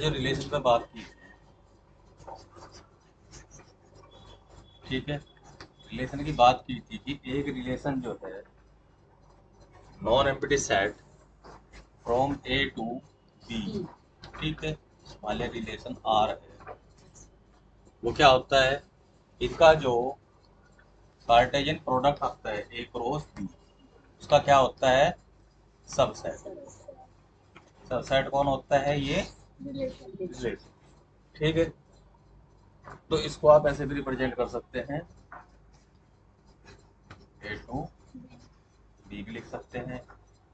जो रिलेशन पे बात की ठीक है की बात की थी कि एक रिलेशन जो है non empty set from A to B ठीक है? मान लिया रिलेशन आर है। वो क्या होता है? इनका जो कार्टेशियन प्रोडक्ट आता है ए क्रॉस बी उसका क्या होता है? सबसेट सबसेट कौन होता है ये? रिलेशन ठीक है? तो इसको आप ऐसे भी रिप्रेजेंट कर सकते हैं। ए टू बी भी लिख सकते हैं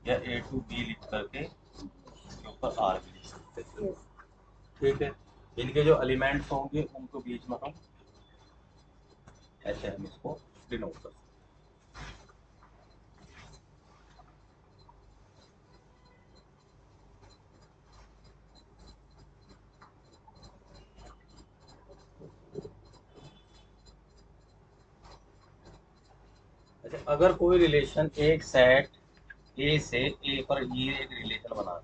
या ए टू बी लिख करके इसके ऊपर आर भी लिख सकते हैं। ठीक है? इनके जो एलिमेंट्स होंगे उनको बीच में हम ऐसे हम इसको डिनोट कर सकते हैं। अगर कोई रिलेशन एक सेट ए से ए पर ये एक रिलेशन बना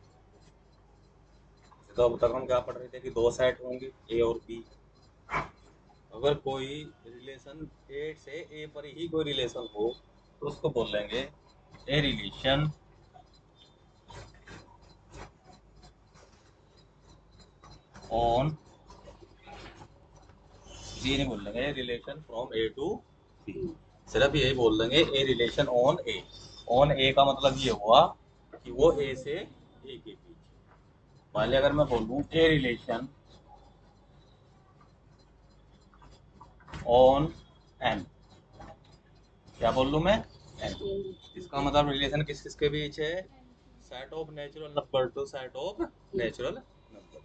तो अब तक हम क्या पढ़ रहे थे कि दो सेट होंगे ए और बी अगर कोई रिलेशन ए से ए पर ही कोई रिलेशन हो तो उसको बोलेंगे ए रिलेशन ऑन बी नहीं बोलेंगे relation from A to B सिर्फ़ यही बोल देंगे A relation on A on A का मतलब ये हुआ कि वो ए से ए के बीच। लिया अगर मैं बोलूँ ए रिलेशन ऑन एन क्या बोल लू मैं? एन इसका मतलब रिलेशन किस किसके बीच है? Set of natural number to set of natural number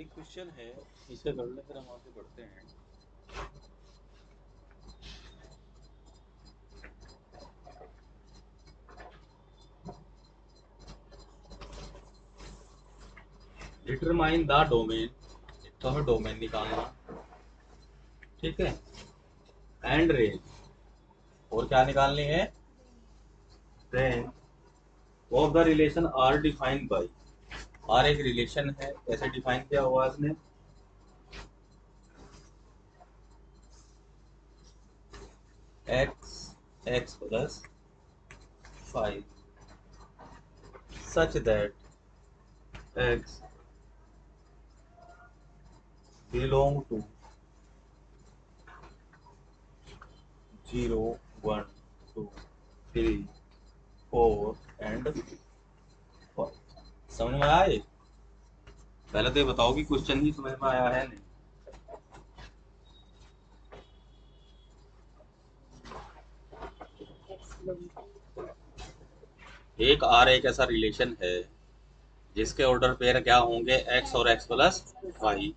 एक क्वेश्चन इसे कर ले फिर हम आगे बढ़ते हैं। डिटरमाइन द डोमेन तो हमें डोमेन निकालना। ठीक है? एंड रेंज और क्या निकालनी है? Range of the relation R defined by R एक रिलेशन है कैसे डिफाइन किया हुआ इसने x x plus five such that x belong to zero, one, two, three, four, and five. समझ में आया ये? पहले तो ये बताओ कि क्वेश्चन ही समझ में आया है नहीं। एक आर एक ऐसा रिलेशन है, जिसके ऑर्डर पेयर क्या होंगे? एक्स और एक्स प्लस वाई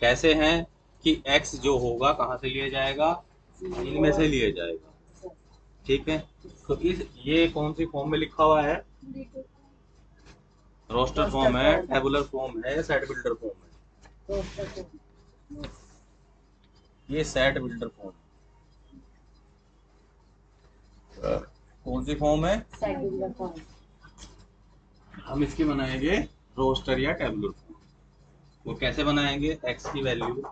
कैसे हैं कि x जो होगा, कहाँ से लिया जाएगा? इनमें से लिया जाएगा। ठीक है? तो इस, ये कौन सी फॉर्म में लिखा हुआ है? रोस्टर फॉर्म है टेबुलर फॉर्म है सेट बिल्डर फॉर्म है। ये सेट बिल्डर फॉर्म कौन सी फॉर्म है? हम इसकी बनाएँगे रोस्टर या टेबुलर फॉर्म वो कैसे बनाएँगे? एक्स की वैल्यू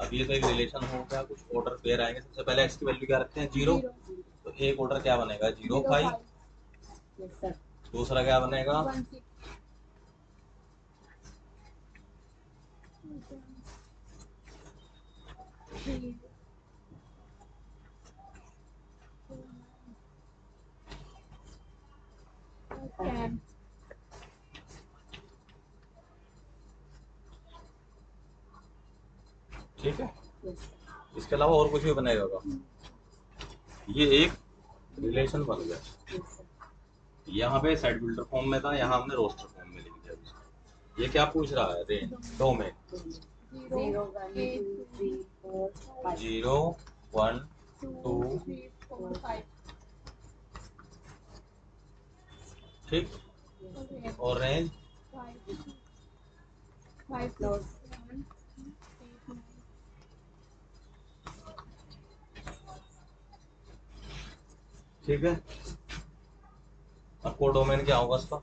अब ये तो एक रिलेशन होगा कुछ ऑर्डर पेयर आएँगे. सबसे पहले एक्स की वैल्यू क्या रखते हैं? ज़ीरो तो एक ऑर्डर क्या बनेगा? ज़ीरो फाइव दूसरा क्या बनेगा? ठीक है? इसके अलावा और कुछ भी बनाया होगा? ये एक रिलेशन बन गया। यहाँ पे साइड बिल्डर फॉर्म में था यहाँ हमने रोस्टर फॉर्म में लिख दिया ये क्या पूछ रहा है? रेंज दो में। Zero one two eight, nine. ठीक है? और कोडोमेन क्या होगा इसका?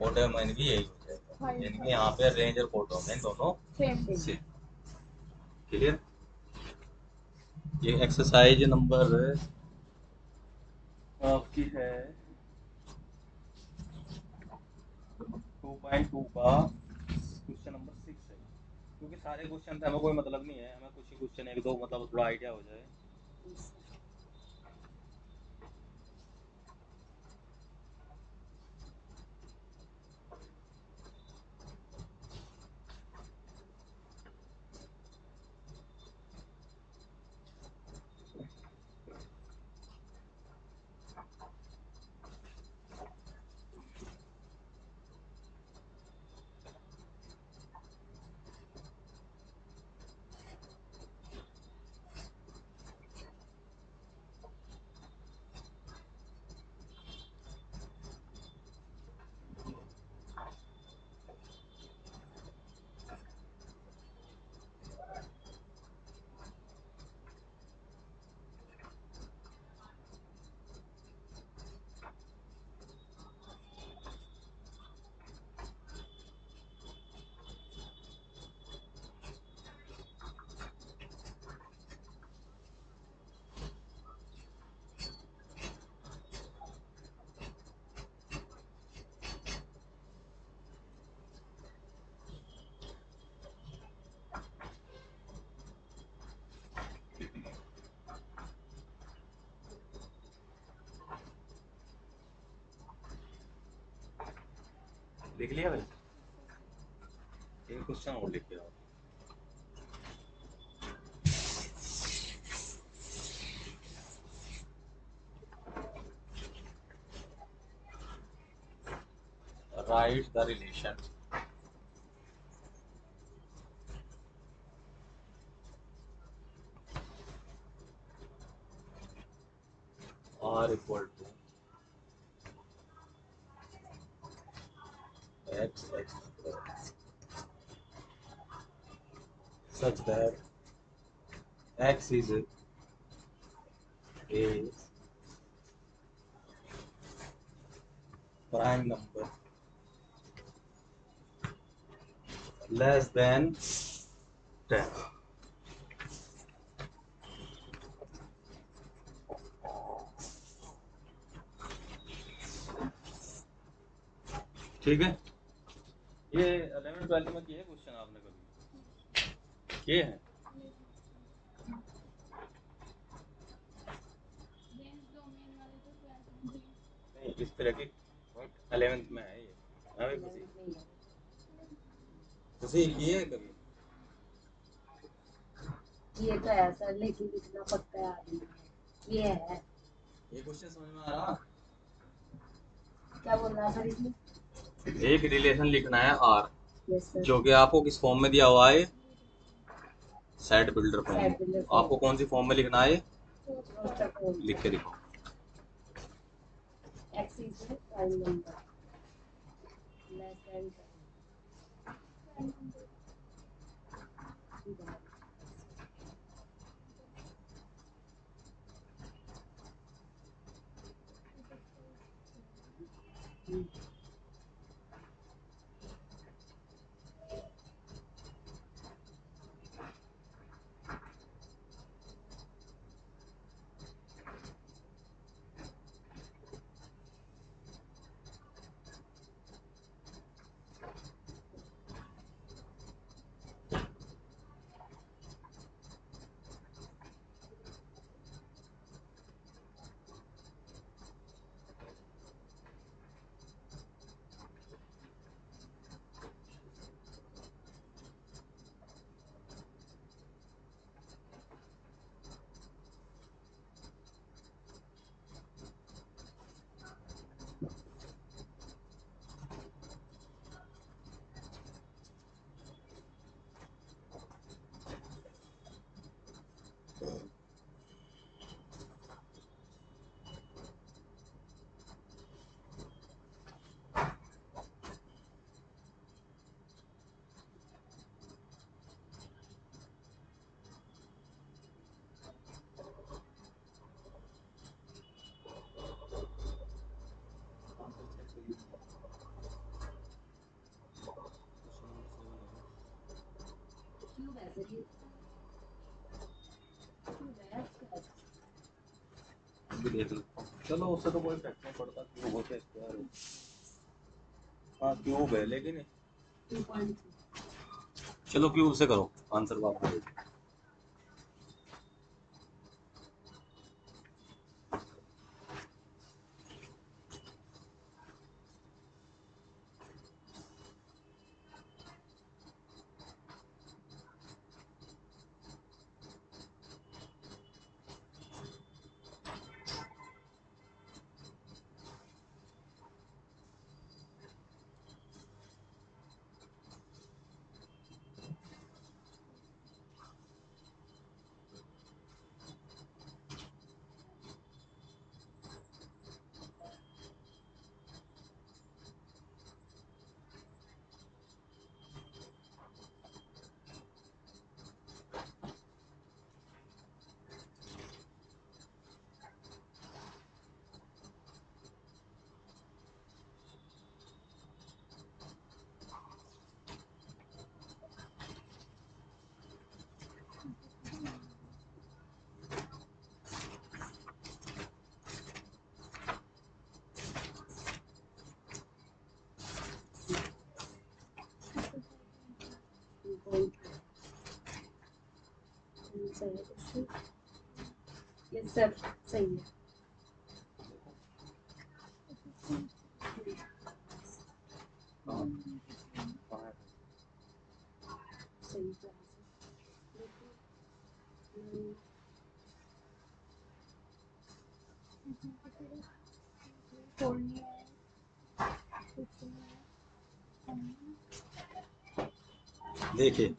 कोडोमेन भी यही हो। जाएगा यानी कि यहाँ पे रेंज और कोडोमेन दोनों Same. से क्लियर ये एक्सरसाइज नंबर आपकी है। टू पॉइंट टू का क्वेश्चन नंबर सिक्स है। क्योंकि सारे क्वेश्चन थे हमें कोई मतलब नहीं है, हमें कुछ ही क्वेश्चन एक दो मतलब थोड़ा आइडिया हो जाए। लिख लिया भाई एक क्वेश्चन और लिख लिया। Write the relation r equal to x x square such that x is prime number less than 10 ठीक है ये 11 12 में किए क्वेश्चन आपने कभी किए हैं Range domain वाले तो twelve में थे। नहीं इस तरह की 11th में है ये। हाँ भाई खुशी। खुशी किए हैं कभी? ये तो है सर लेकिन इतना पक्का नहीं ये है। ये क्वेश्चन समझ में आ रहा? क्या बोल रहा सर इसमें? एक रिलेशन लिखना है आर सर जो कि आपको किस फॉर्म में दिया हुआ है? सेट बिल्डर फॉर्म आपको कौन सी फॉर्म में लिखना है? लिख के दिखाओ। है prime number less than चलो उससे तो कोई फ़र्क नहीं पड़ता क्यों हो क्या हो लेकिन चलो क्यों से करो? आंसर वापस दे दो। टू पॉइंट सही है यस सही है देखिए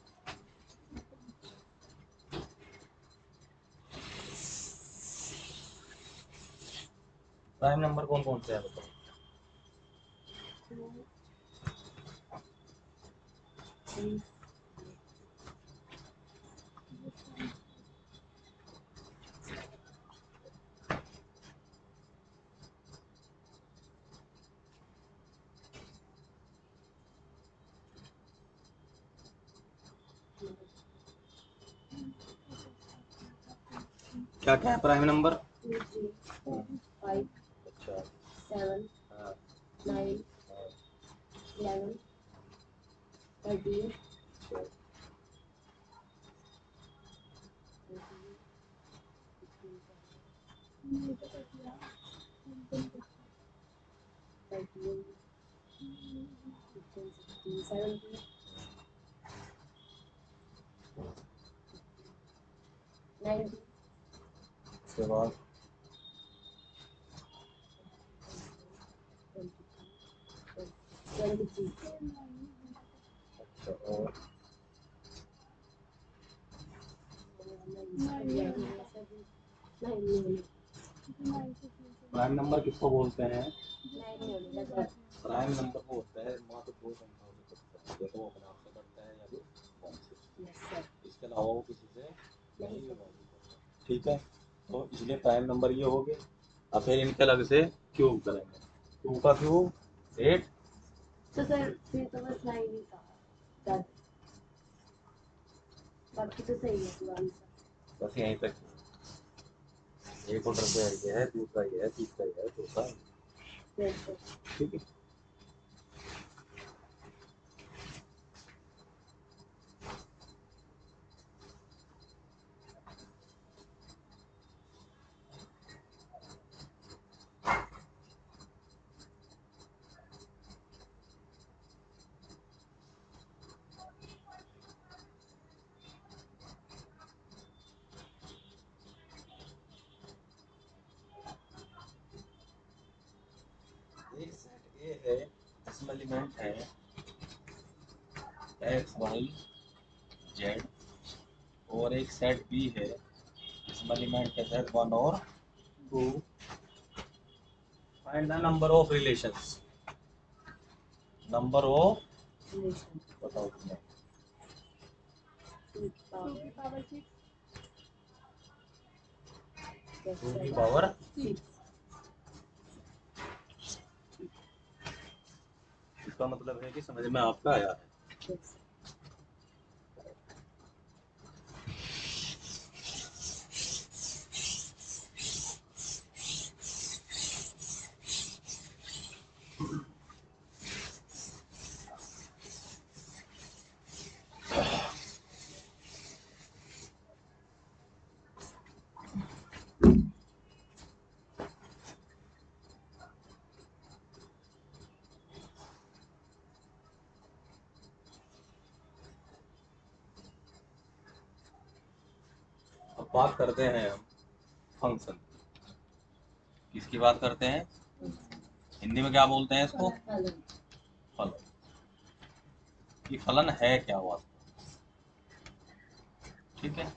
प्राइम नंबर कौन कौन से है बताओ। क्या क्या है? Prime number two three five अच्छा सेवन हाँ, नाइन हाँ, इलेवन थर्टीन अच्छा ये तो कर दिया thirteen fifteen sixteen seventeen nineteen उसके बाद ट्वेंटी थ्री अच्छा और प्राइम नंबर किसको बोलते हैं? प्राइम नंबर वो होता है मात्र दो संख्याओं करता है। तो वो अपने आप से करता है या फिर से। इसके अलावा वो किसी से नहीं ठीक है? तो इसलिए प्राइम नंबर ये हो गए। अब फिर इनके अलग से क्यूब करेंगे? टू का क्यूब एट। तो सर फिर तो बस नाइन ही था। बाकी तो सही है बस यहीं तक। एक ऑर्डर पे ये है दूसरा ये है तीसरा ये है चौथा है। ठीक है एक सेट ए है इसमें एलिमेंट है एक्स वाई जेड और एक सेट बी है। इसमें एलिमेंट है जेड वन और two find the number of relations number of बताओ तुम्हें टू टू की पावर सिक्स टू की पावर सिक्स इसका मतलब है कि समझ में आपका आया है। बात करते हैं हम फ़ंक्शन किसकी बात करते हैं? हिंदी में क्या बोलते हैं इसको? फलन। ये फलन है क्या हुआ ठीक है।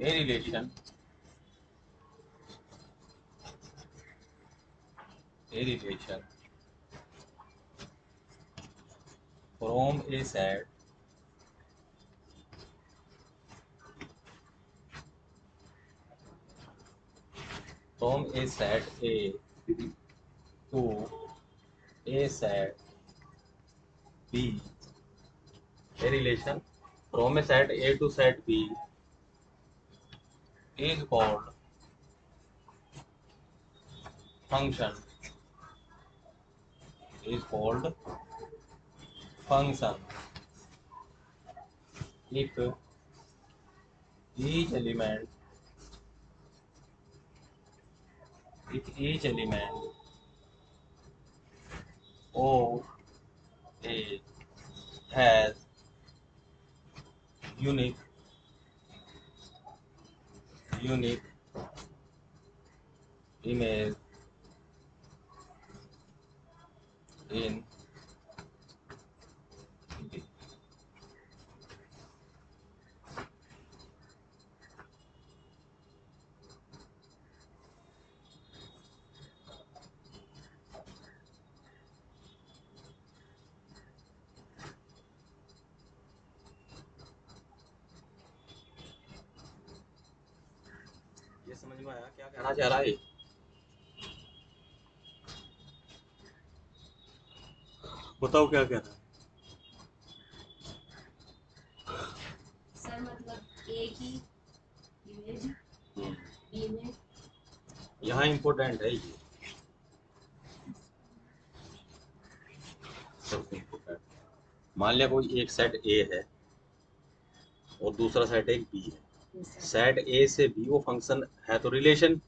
A relation a relation from a set from a set A to a set B a relation from a set A to set B is called function is called function if each element each element of a oh, has unique unique image in चाह रहा है। बताओ क्या कह रहा है? Sir मतलब ए की इमेज बी में। यहाँ इम्पोर्टेंट है ये। मान लिया कोई एक सेट ए है और दूसरा सेट एक बी है। सेट ए से बी वो फ़ंक्शन है तो रिलेशन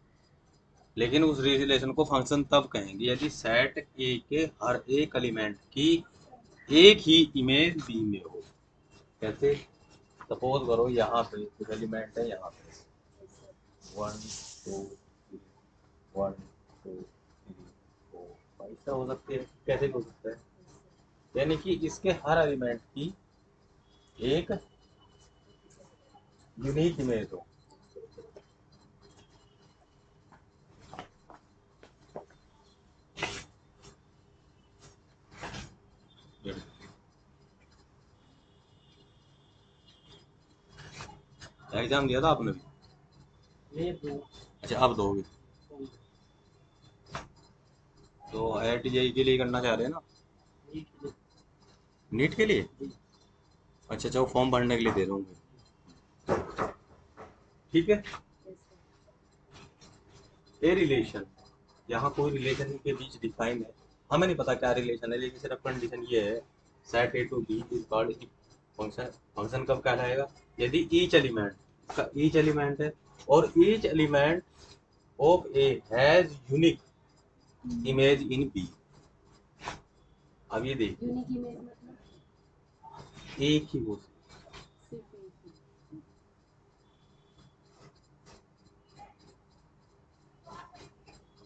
लेकिन उस रिलेशन को फ़ंक्शन तब कहेंगे यदि सेट ए के हर एक एलिमेंट की एक ही इमेज बी में हो। कैसे सपोज़ करो यहाँ पे कुछ एलिमेंट है यहाँ पे। One two three one two three four five हो सकते हैं? कैसे हो सकता है। यानी कि इसके हर एलिमेंट की एक यूनिक इमेज हो। एग्ज़ाम दिया था आपने भी? अच्छा अब दोगे तो आई आई टी के लिए करना चाह रहे हैं ना? नीट के लिए। अच्छा अच्छा वो फॉर्म भरने के लिए दे दूँगी ठीक है? ए रिलेशन यहाँ कोई रिलेशन के बीच डिफाइन है। हमें नहीं पता क्या रिलेशन है लेकिन सिर्फ़ कंडीशन ये है। Set A to B is called function function कब कहलाएगा यदि ईच एलिमेंट का ईच एलिमेंट है और each element of A has unique image in B अब ये देखिए। मतलब? एक ही ही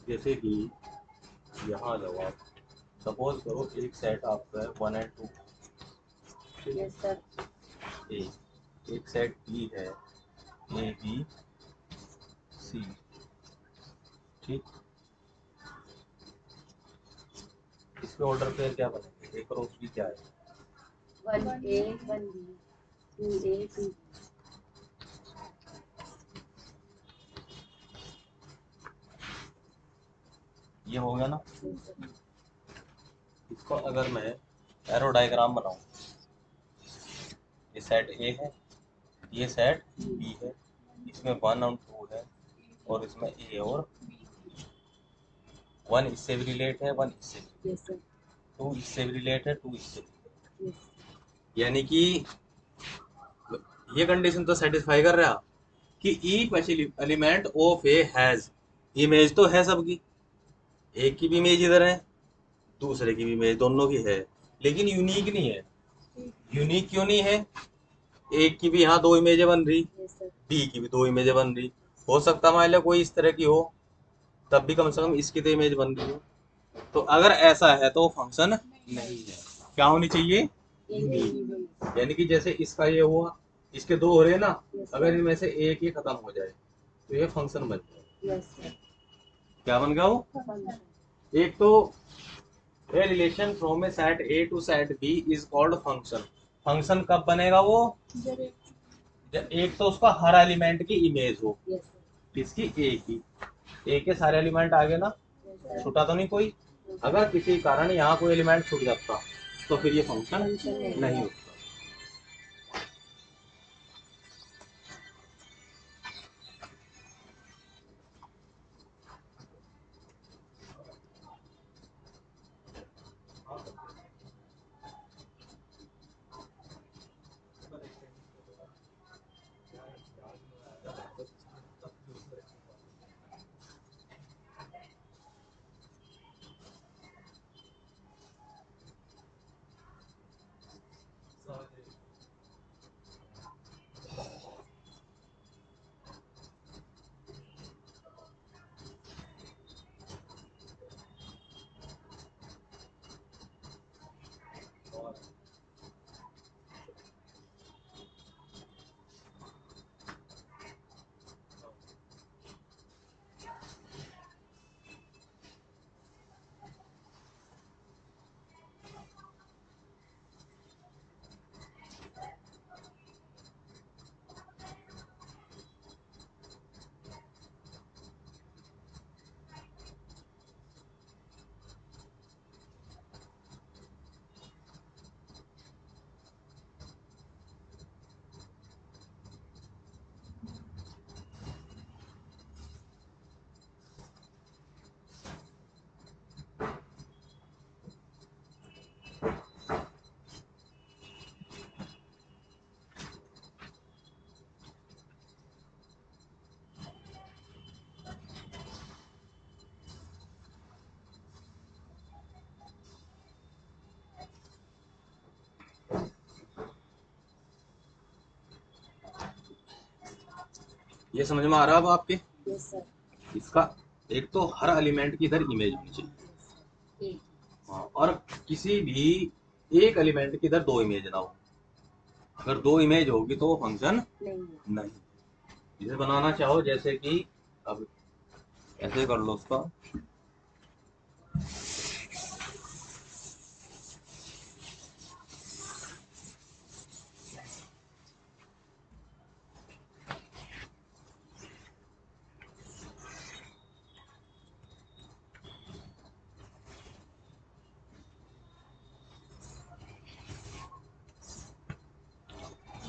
जैसे कि यहाँ आप सपोज़ करो एक सेट आपका है वन एंड टू ए एक सेट बी है ए बी सी ठीक? इसके ऑर्डर पे क्या बनेगा? एक और उसकी क्या है? One A one B two A two ये हो गया ना? इसको अगर मैं एरो डायग्राम बनाऊँ ये सेट ए है ये सेट बी है इसमें वन और टू है और इसमें ए और वन इससे भी रिलेट है वन इससे भी टू इससे भी रिलेट है टू इससे भी यानी कि ये कंडीशन तो सेटिस्फाई कर रहा कि each element of A has image तो है सबकी। एक की भी इमेज इधर है दूसरे की भी इमेज दोनों की है। लेकिन यूनिक नहीं है। यूनिक क्यों नहीं है? एक की भी यहाँ दो इमेजें बन रही बी की भी दो इमेजें बन रही। हो सकता मान लिया कोई इस तरह की हो तब भी कम से कम इसकी तो इमेज बन रही हो। तो अगर ऐसा है तो फ़ंक्शन नहीं है। क्या होनी चाहिए? यानी कि जैसे इसका ये हुआ इसके दो हो रहे हैं ना अगर इनमें से एक ही खत्म हो जाए तो ये फ़ंक्शन बन जाए। क्या बन गया वो? एक तो A relation from A set A to set B is called function function कब बनेगा वो? जब एक तो उसका हर एलिमेंट की इमेज हो। किसकी? ए की। ए के सारे एलिमेंट आ गए ना? छुटा तो नहीं कोई? अगर किसी कारण यहाँ कोई एलिमेंट छूट जाता तो फिर ये फ़ंक्शन नहीं होता। ये समझ में आ रहा है अब आपके? Yes, इसका एक तो हर एलिमेंट की इधर इमेज होनी चाहिए। हाँ, और किसी भी एक एलिमेंट की इधर दो इमेज ना हो। अगर दो इमेज होगी तो फ़ंक्शन नहीं। नहीं। इसे बनाना चाहो जैसे कि अब ऐसे कर लो उसका।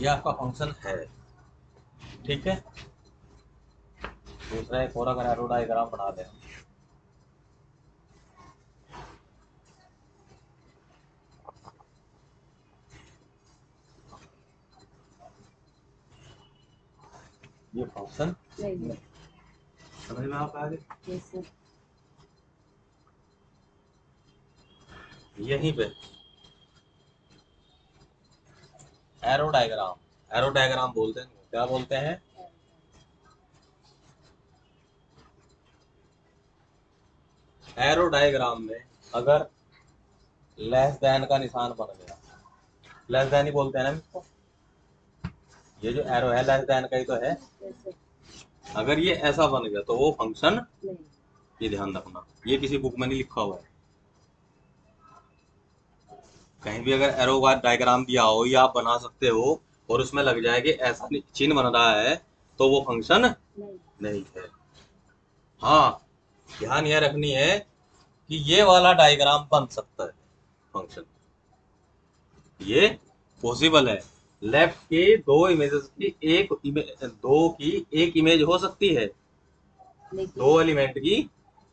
ये आपका फ़ंक्शन है। ठीक है? दूसरा एक और अगर एरो डायग्राम बना दें। ये फ़ंक्शन समझ में आप आ गए यहीं पे। एरो डायग्राम एरो डायग्राम बोलते हैं क्या बोलते हैं? एरो डायग्राम में अगर लेस देन का निशान बन गया लेस देन ही बोलते हैं ना इसको? ये जो एरो है लेस देन का ही तो है। अगर ये ऐसा बन गया तो वो फ़ंक्शन ये ध्यान रखना ये किसी बुक में नहीं लिखा हुआ है। कहीं भी अगर एरो का डायग्राम दिया हो या आप बना सकते हो और उसमें लग जाए कि ऐसा चिन्ह बन रहा है तो वो फ़ंक्शन नहीं नहीं है। हाँ ध्यान यह रखनी है कि ये वाला डायग्राम बन सकता है फ़ंक्शन ये पॉसिबल है। लेफ़्ट के दो इमेजेस की एक इमेज दो की एक इमेज हो सकती है। दो एलिमेंट की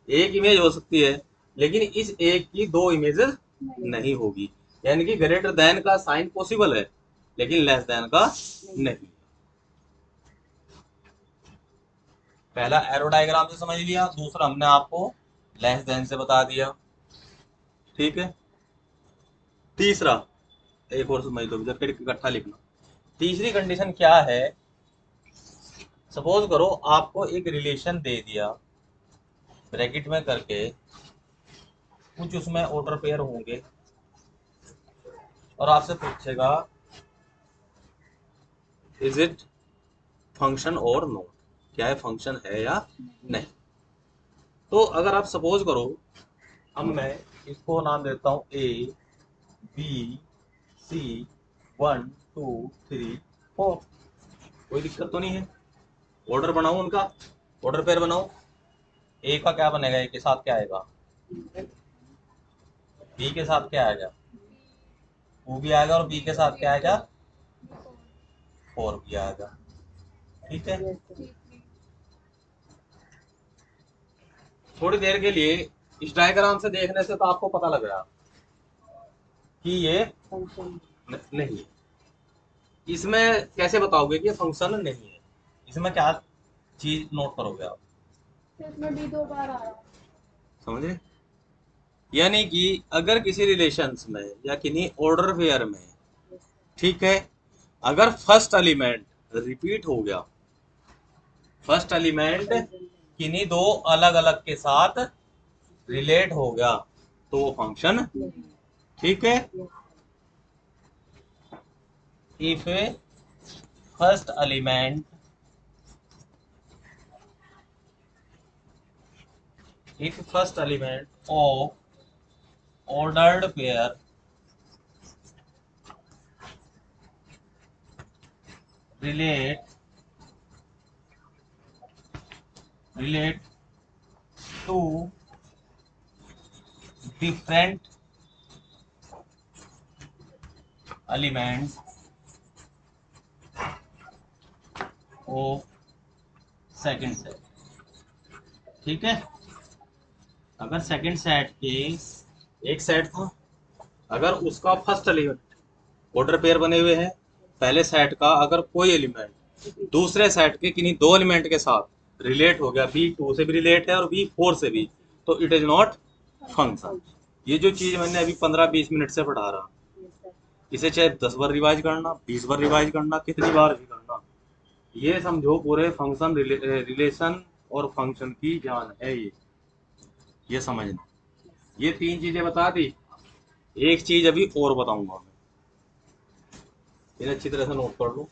एक इमेज हो सकती है लेकिन इस एक की दो इमेजेस नहीं होगी। यानी कि ग्रेटर देन का साइन पॉसिबल है लेकिन लेस देन का नहीं। पहला एरो डायग्राम से समझ लिया दूसरा हमने आपको लेस देन से बता दिया। ठीक है? तीसरा एक और समझ लो फिर इकट्ठा लिखना। तीसरी कंडीशन क्या है? सपोज़ करो आपको एक रिलेशन दे दिया ब्रैकेट में करके कुछ उसमें ऑर्डर पेयर होंगे। और आपसे पूछेगा इज़ इट फ़ंक्शन और नो क्या है फ़ंक्शन है या नहीं? तो अगर आप सपोज़ करो, अब मैं इसको नाम देता हूँ A B C one two three four कोई दिक्कत तो नहीं है। ऑर्डर बनाऊँ उनका। ऑर्डर पेयर बनाओ। ए का क्या बनेगा? ए के साथ क्या आएगा? बी के साथ क्या आएगा? टू भी आएगा और बी के साथ क्या आएगा? फोर भी आएगा। ठीक है? थोड़ी देर के लिए इस डायग्राम से देखने से तो आपको पता लग रहा कि ये. न, नहीं है। इसमें कैसे बताओगे कि ये फ़ंक्शन नहीं है? इसमें क्या चीज़ नोट करोगे आप? इसमें डी दो बार आ रहा है। समझ? यानी कि अगर किसी रिलेशंस में या किन्हीं ऑर्डर फेयर में, ठीक है, अगर फ़र्स्ट एलिमेंट रिपीट हो गया फ़र्स्ट एलिमेंट किन्हीं दो अलग अलग के साथ रिलेट हो गया तो वो फ़ंक्शन ठीक है? If first element if first element of ordered pair relate relate to different elements of second set ठीक है अगर सेकंड सेट के एक सेट था अगर उसका फ़र्स्ट एलिमेंट ऑर्डर पेयर बने हुए हैं पहले सेट का अगर कोई एलिमेंट दूसरे सेट के किन्हीं दो एलिमेंट के साथ रिलेट हो गया बी टू से भी रिलेट है और बी फोर से भी तो इट इज़ नॉट फ़ंक्शन ये जो चीज़ मैंने अभी पंद्रह बीस मिनट से पढ़ा रहा इसे चाहे दस बार रिवाइज करना बीस बार रिवाइज करना कितनी बार भी करना ये समझो पूरे फ़ंक्शन रिले, रिलेशन और फ़ंक्शन की जान है ये ये समझना। ये तीन चीज़ें बता दी। एक चीज़ अभी और बताऊँगा मैं। इन्हें अच्छी तरह से नोट कर लो।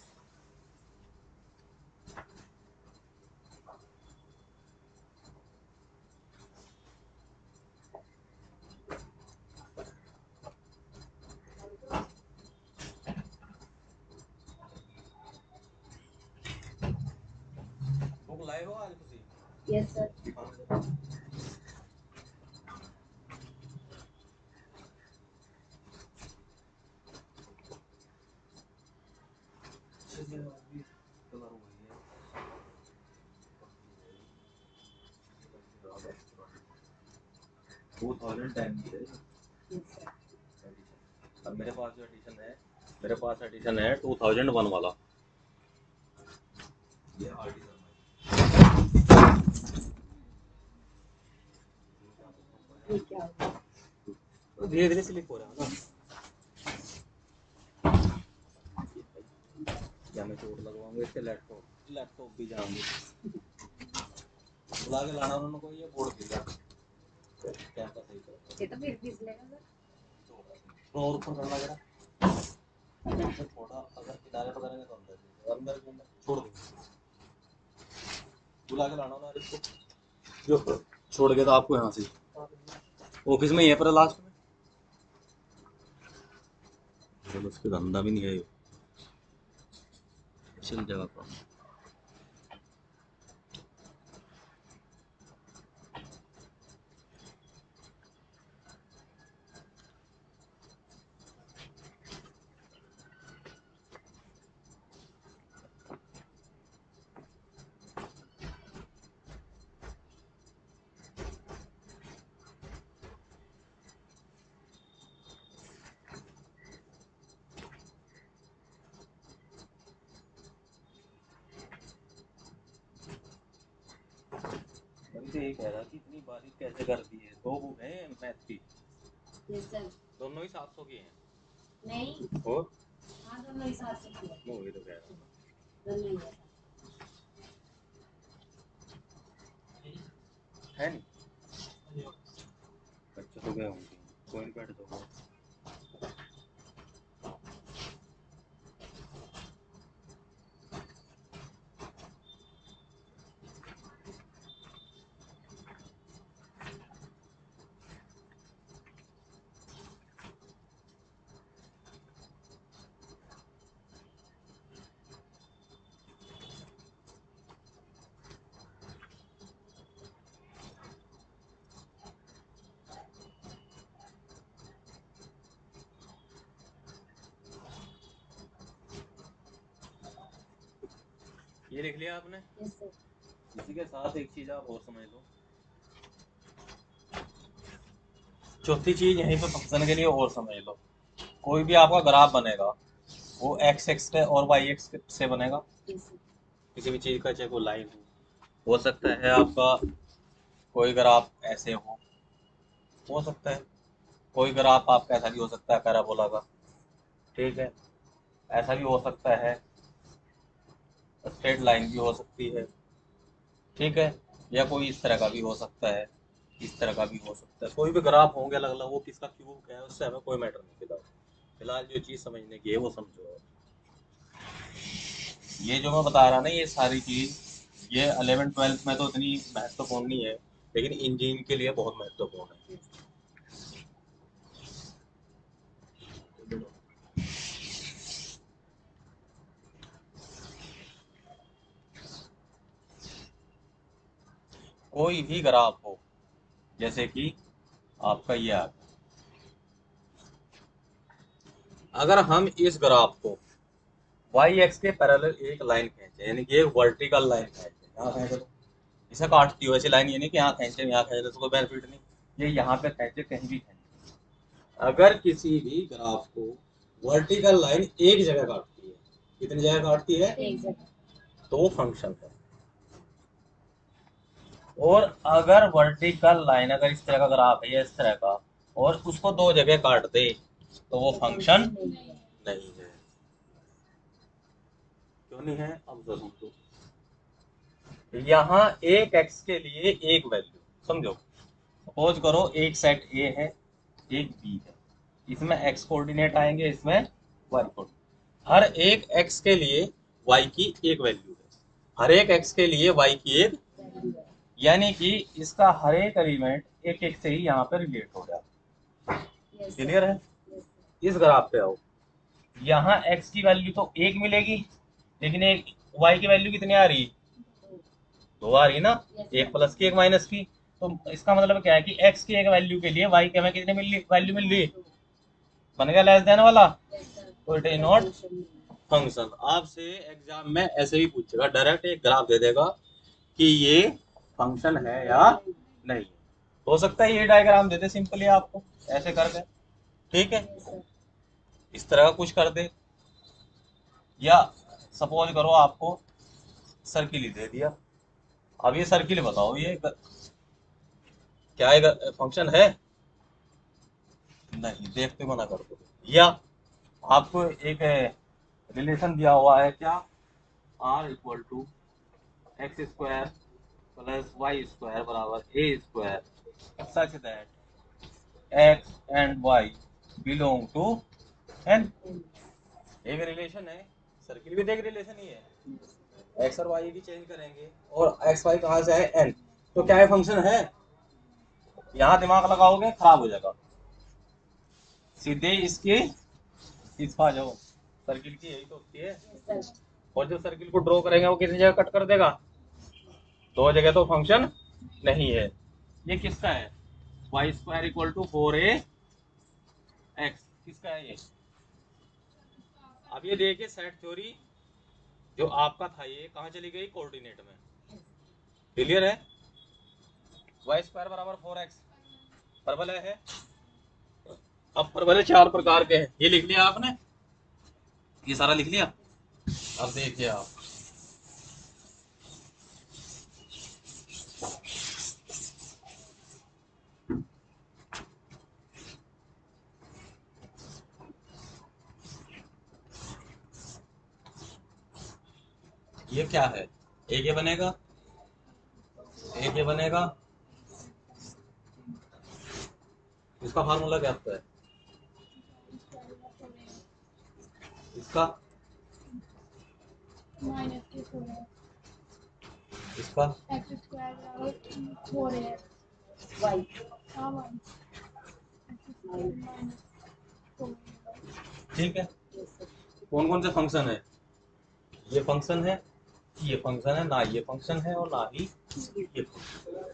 Yes, sir. की. अब मेरे पास जो एडिशन है मेरे पास एडिशन है टू थाउज़ेंड वन वाला। ये धीरे धीरे स्लिप हो रहा है ना। या मैं चोट लगवाऊँगा इसके लैपटॉप लैपटॉप भी जाऊँगे बुला के लाना उन्होंने कोई ये बोर्ड दिया ये तो फिर फिसलेगा सर। और ऊपर करना जरा। से थोड़ा अगर किनारे पर करेंगे तो अंदर जाएगा। अंदर के अंदर छोड़ दो। बुला के लाना ना इसको। जो छोड़ के तो आपको यहाँ से। ऑफ़िस में यहीं पर लास्ट में? चलो उसके धंधा भी नहीं है ये। चल जगह पर मैं तो ये कह रहा कि इतनी बारीक कैसे कर दी है दो बुक है मैथ की दोनों ही सात सौ की हैं? नहीं। और? हाँ दोनों ही साथ से किया मैं वही तो कह रहा हूँ दोनों ही है। है नहीं? बच्चे तो गए होंगे कोई नहीं बैठ दो ये लिख लिया आपने यस सर इसी के साथ एक चीज़ आप और समझ लो। चौथी चीज़ यहीं पे फ़ंक्शन के लिए और समझ लो। कोई भी आपका ग्राफ बनेगा, वो एक्स एक्स पे और वाई एक्स से बनेगा। किसी भी चीज़ का, चाहे कोई लाइन हो। हो सकता है आपका कोई ग्राफ ऐसे हो। हो सकता है। कोई ग्राफ आपका ऐसा भी हो सकता है पैराबोला का। ठीक है। ऐसा भी हो सकता है। स्ट्रेट लाइन भी हो सकती है। ठीक है? या कोई इस तरह का भी हो सकता है, इस तरह का भी हो सकता है। कोई भी ग्राफ होंगे अलग अलग वो किसका क्यूब क्या है, उससे हमें कोई मैटर नहीं, फ़िलहाल। फ़िलहाल जो चीज़ समझने की है, वो समझो। ये जो मैं बता रहा ना, ये सारी चीज़, ये अलेवन ट्वेल्थ में तो इतनी महत्वपूर्ण नहीं है, लेकिन इंजीन के लिए बहुत महत्वपूर्ण है। कोई भी ग्राफ हो जैसे कि आपका ये आ गया अगर हम इस ग्राफ को वाई एक्स के पैरेलल एक लाइन खींचे यानी कि एक वर्टिकल लाइन खींचे यहाँ खींचे तो इसे काटती हो ऐसी लाइन ये नहीं कि यहाँ खींचे यहाँ खींचे तो कोई बेनिफिट नहीं। ये यहाँ पे खींचे कहीं भी खींचे। अगर किसी भी ग्राफ को वर्टिकल लाइन एक जगह काटती है कितनी जगह काटती है? एक जगह। तो वो फ़ंक्शन है। और अगर वर्टिकल लाइन अगर इस तरह का ग्राफ है इस तरह का, और उसको दो जगह काट दे तो वो फ़ंक्शन नहीं है। क्यों नहीं है? अब ज़रूर दो यहाँ एक एक्स के लिए एक वैल्यू समझो? सपोज़ करो एक सेट ए है, एक बी है। इसमें एक्स कोऑर्डिनेट आएँगे, इसमें वाई कोऑर्डिनेट हर एक एक्स के लिए वाई की एक वैल्यू है। हर एक एक्स के लिए वाई की एक यानी कि इसका हर एक एलिमेंट एक एक से ही यहाँ पे रिलेट हो गया। क्लियर है? इस ग्राफ पे आओ। यहाँ x की वैल्यू तो एक मिलेगी लेकिन एक y की वैल्यू कितनी आ रही? दो आ रही ना? एक प्लस की एक माइनस की। तो इसका मतलब क्या है कि x की एक वैल्यू के लिए y के हमें कितनी मिल वैल्यू मिल रही? बन गया लेस देन वाला? तो इट इज़ नॉट। फ़ंक्शन आपसे एग्ज़ाम में ऐसे ही पूछेगा डायरेक्ट एक ग्राफ दे देगा कि ये फ़ंक्शन है या नहीं। हो सकता है ये डायग्राम दे दे सिंपली आपको। ऐसे करके ठीक है? इस तरह का कुछ कर दे। या सपोज़ करो आपको सर्किल ही दे दिया। अब ये सर्किल बताओ ये क्या फ़ंक्शन है? नहीं, देखते मना कर दो। या आपको एक रिलेशन दिया हुआ है क्या? R equal to x square plus y square बराबर a square such that x and y belong to N एक रिलेशन है सर्किल भी तो एक रिलेशन ही है. एक्स और वाई की चेंज करेंगे और एक्स वाई कहाँ से है एन तो क्या है फ़ंक्शन है? यहाँ दिमाग लगाओगे खराब हो जाएगा. सीधे इसकी इस पा जाओ सर्किल की यही तो होती है. और जो सर्किल को ड्रॉ करेंगे वो कितनी जगह कट कर देगा? दो जगह तो फ़ंक्शन नहीं है। ये किसका है? Y square equal to four a x किसका है ये? अब ये देखिए सेट थ्योरी जो आपका था ये, कहाँ चली गई? कोऑर्डिनेट में। क्लियर है? वाई स्क्वायर बराबर फोर एक्स परवलय है? अब परवलय चार प्रकार के हैं। ये लिख लिया आपने? ये सारा लिख लिया? अब देखिए आप। ये क्या है? एक ये बनेगा। एक ये बनेगा। इसका फार्मूला क्या होता है? इसका के इसका है। ठीक है। कौन कौन से फ़ंक्शन है? ये फ़ंक्शन है ये फ़ंक्शन है ना ये फ़ंक्शन है और ना ही ये फ़ंक्शन है?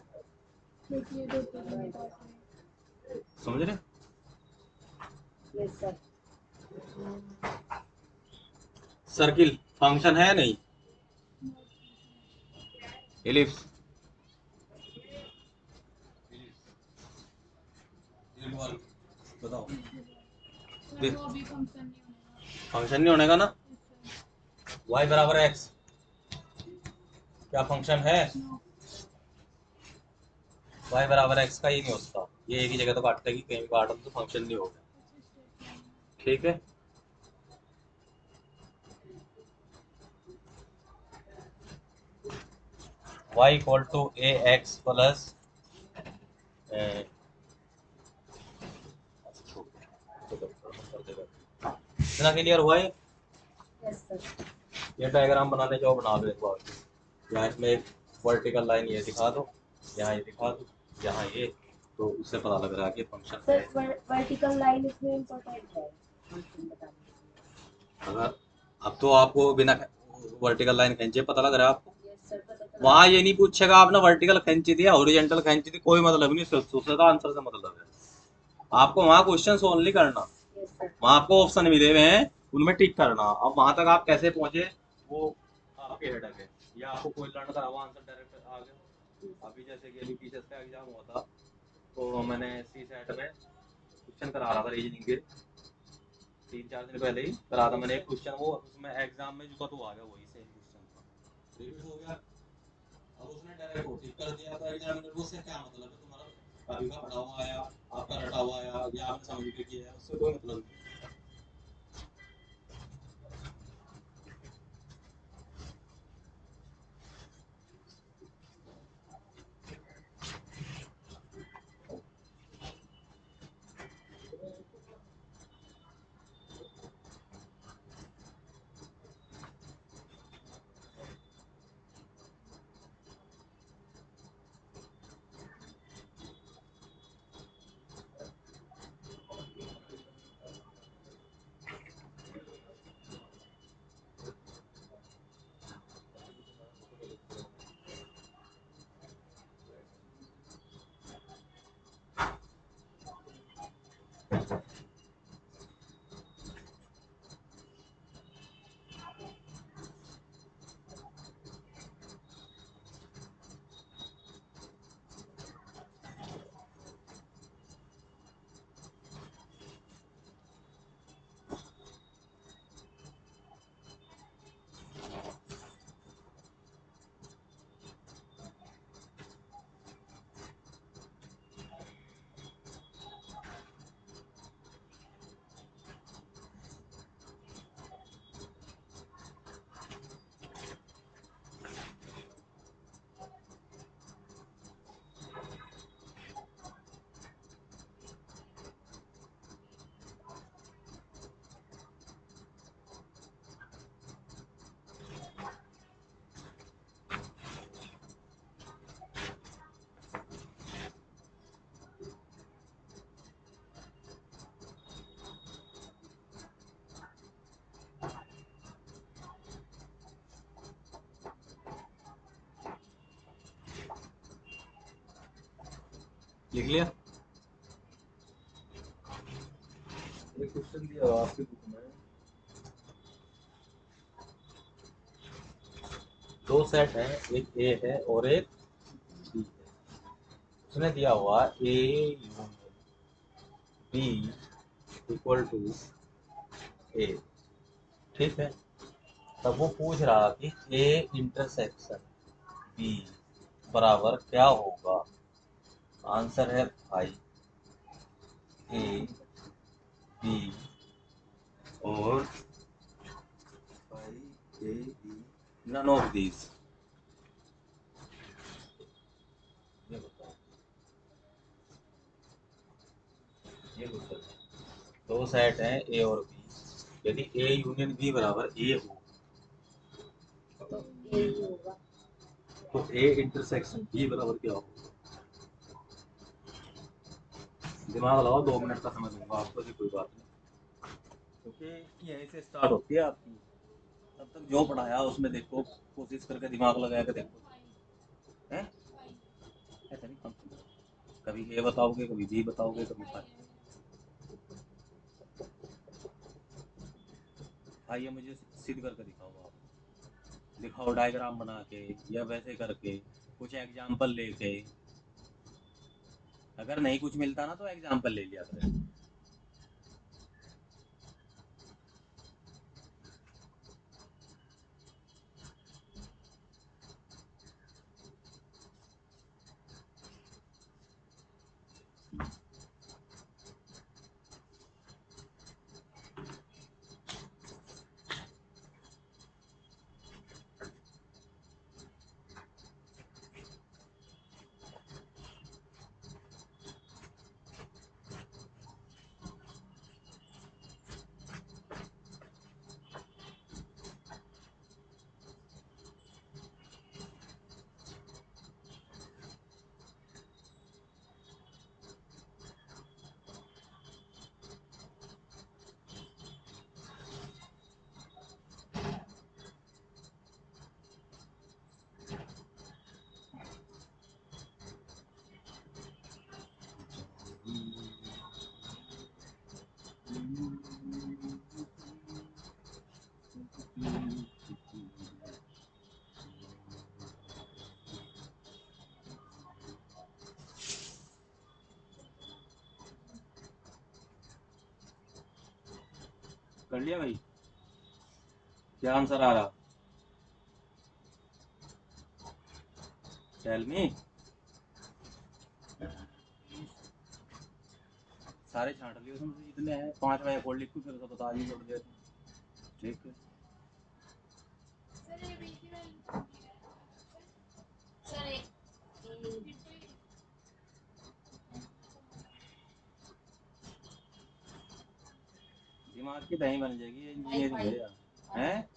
समझ रहे सर्किल फ़ंक्शन है या नहीं? एलिप्स बताओ। फ़ंक्शन नहीं होगा फ़ंक्शन नहीं होने का ना? वाई बराबर x क्या फ़ंक्शन है? Y बराबर x का ही नहीं होता ये एक ही जगह तो काटते कि कहीं काटो तो फ़ंक्शन नहीं होगा। ठीक है? Y equal to a x plus इतना क्लियर हुआ है ये डायग्राम बनाने जाओ बना दो एक बार। यहाँ इसमें एक वर्टिकल लाइन ये दिखा दो यहाँ ये दिखा दो यहाँ ये तो उससे पता लग रहा है कि फ़ंक्शन सर वर्टिकल लाइन इसमें इम्पोर्टेंट है। अगर अब तो आपको बिना वर्टिकल लाइन खींचे पता लग रहा है आपको। वहाँ ये नहीं पूछेगा आपने वर्टिकल खींची थी या हॉरिजॉन्टल खींची थी कोई मतलब नहीं सिर्फ़ दूसरे का आंसर से मतलब है। आपको वहाँ क्वेश्चन सोल्व नहीं करना वहाँ आपको ऑप्शन मिले हुए हैं उनमें टिक करना। अब वहाँ तक आप कैसे पहुँचे वो आपके हेडक है या आपको कोई लर्न करा हुआ आंसर डायरेक्ट आ गया। अभी जैसे कि अभी टीचर्स का एग्ज़ाम हुआ था तो मैंने सी सेट में क्वेश्चन करा रहा था रीजनिंग के। तीन चार दिन पहले ही करा था मैंने एक क्वेश्चन वो उसमें एग्ज़ाम में जो तो आ गया वही सेम क्वेश्चन था। रिपीट हो गया। अब उसने डायरेक्ट वो ठीक कर दिया था एग्जामिनर को उससे क्या मतलब है तुम्हारा? कभी का पढ़ा हुआ आया, आपका रटा हुआ आया, या आपने समझ के किया है, उससे कोई मतलब नहीं। लिख लिया? क्वेश्चन दिया आपकी बुक में। दो सेट है, एक ए है और एक बी है। उसने दिया हुआ A B equal to A ठीक है? तब वो पूछ रहा कि ए इंटरसेक्शन बी बराबर क्या होगा? आंसर है फाइव। ए बी और फाइव ए बी ये ये क्वेश्चन है दो सेट हैं ए और बी यदि ए यूनियन बी बराबर ए हो तो ए तो ए इंटरसेक्शन बी बराबर क्या हो दिमाग लगाओ, दो मिनट का समय दूँगा आपको भी कोई बात नहीं। क्योंकि यहीं से स्टार्ट होती है आपकी। तब तक जो पढ़ाया, उसमें देखो, कोशिश करके दिमाग लगा के देखो। हैं? ऐसा नहीं काम। कभी ए बताओगे, कभी बी बताओगे, कभी फाइव आइए, मुझे सिद्ध करके दिखाओ आप। दिखाओ डायग्राम बना के या वैसे करके, कुछ एग्ज़ाम्पल लेके। अगर नहीं कुछ मिलता ना तो एग्ज़ाम्पल ले लिया करें। कर लिया भाई। क्या आंसर आ रहा? टेल मी सारे छांट लिए जितने हैं, पाँच बजे कोड लिखू, फिर बता दी थोड़ी देर ठीक है सर ए की दही बन जाएगी इंजीनियरिंग है?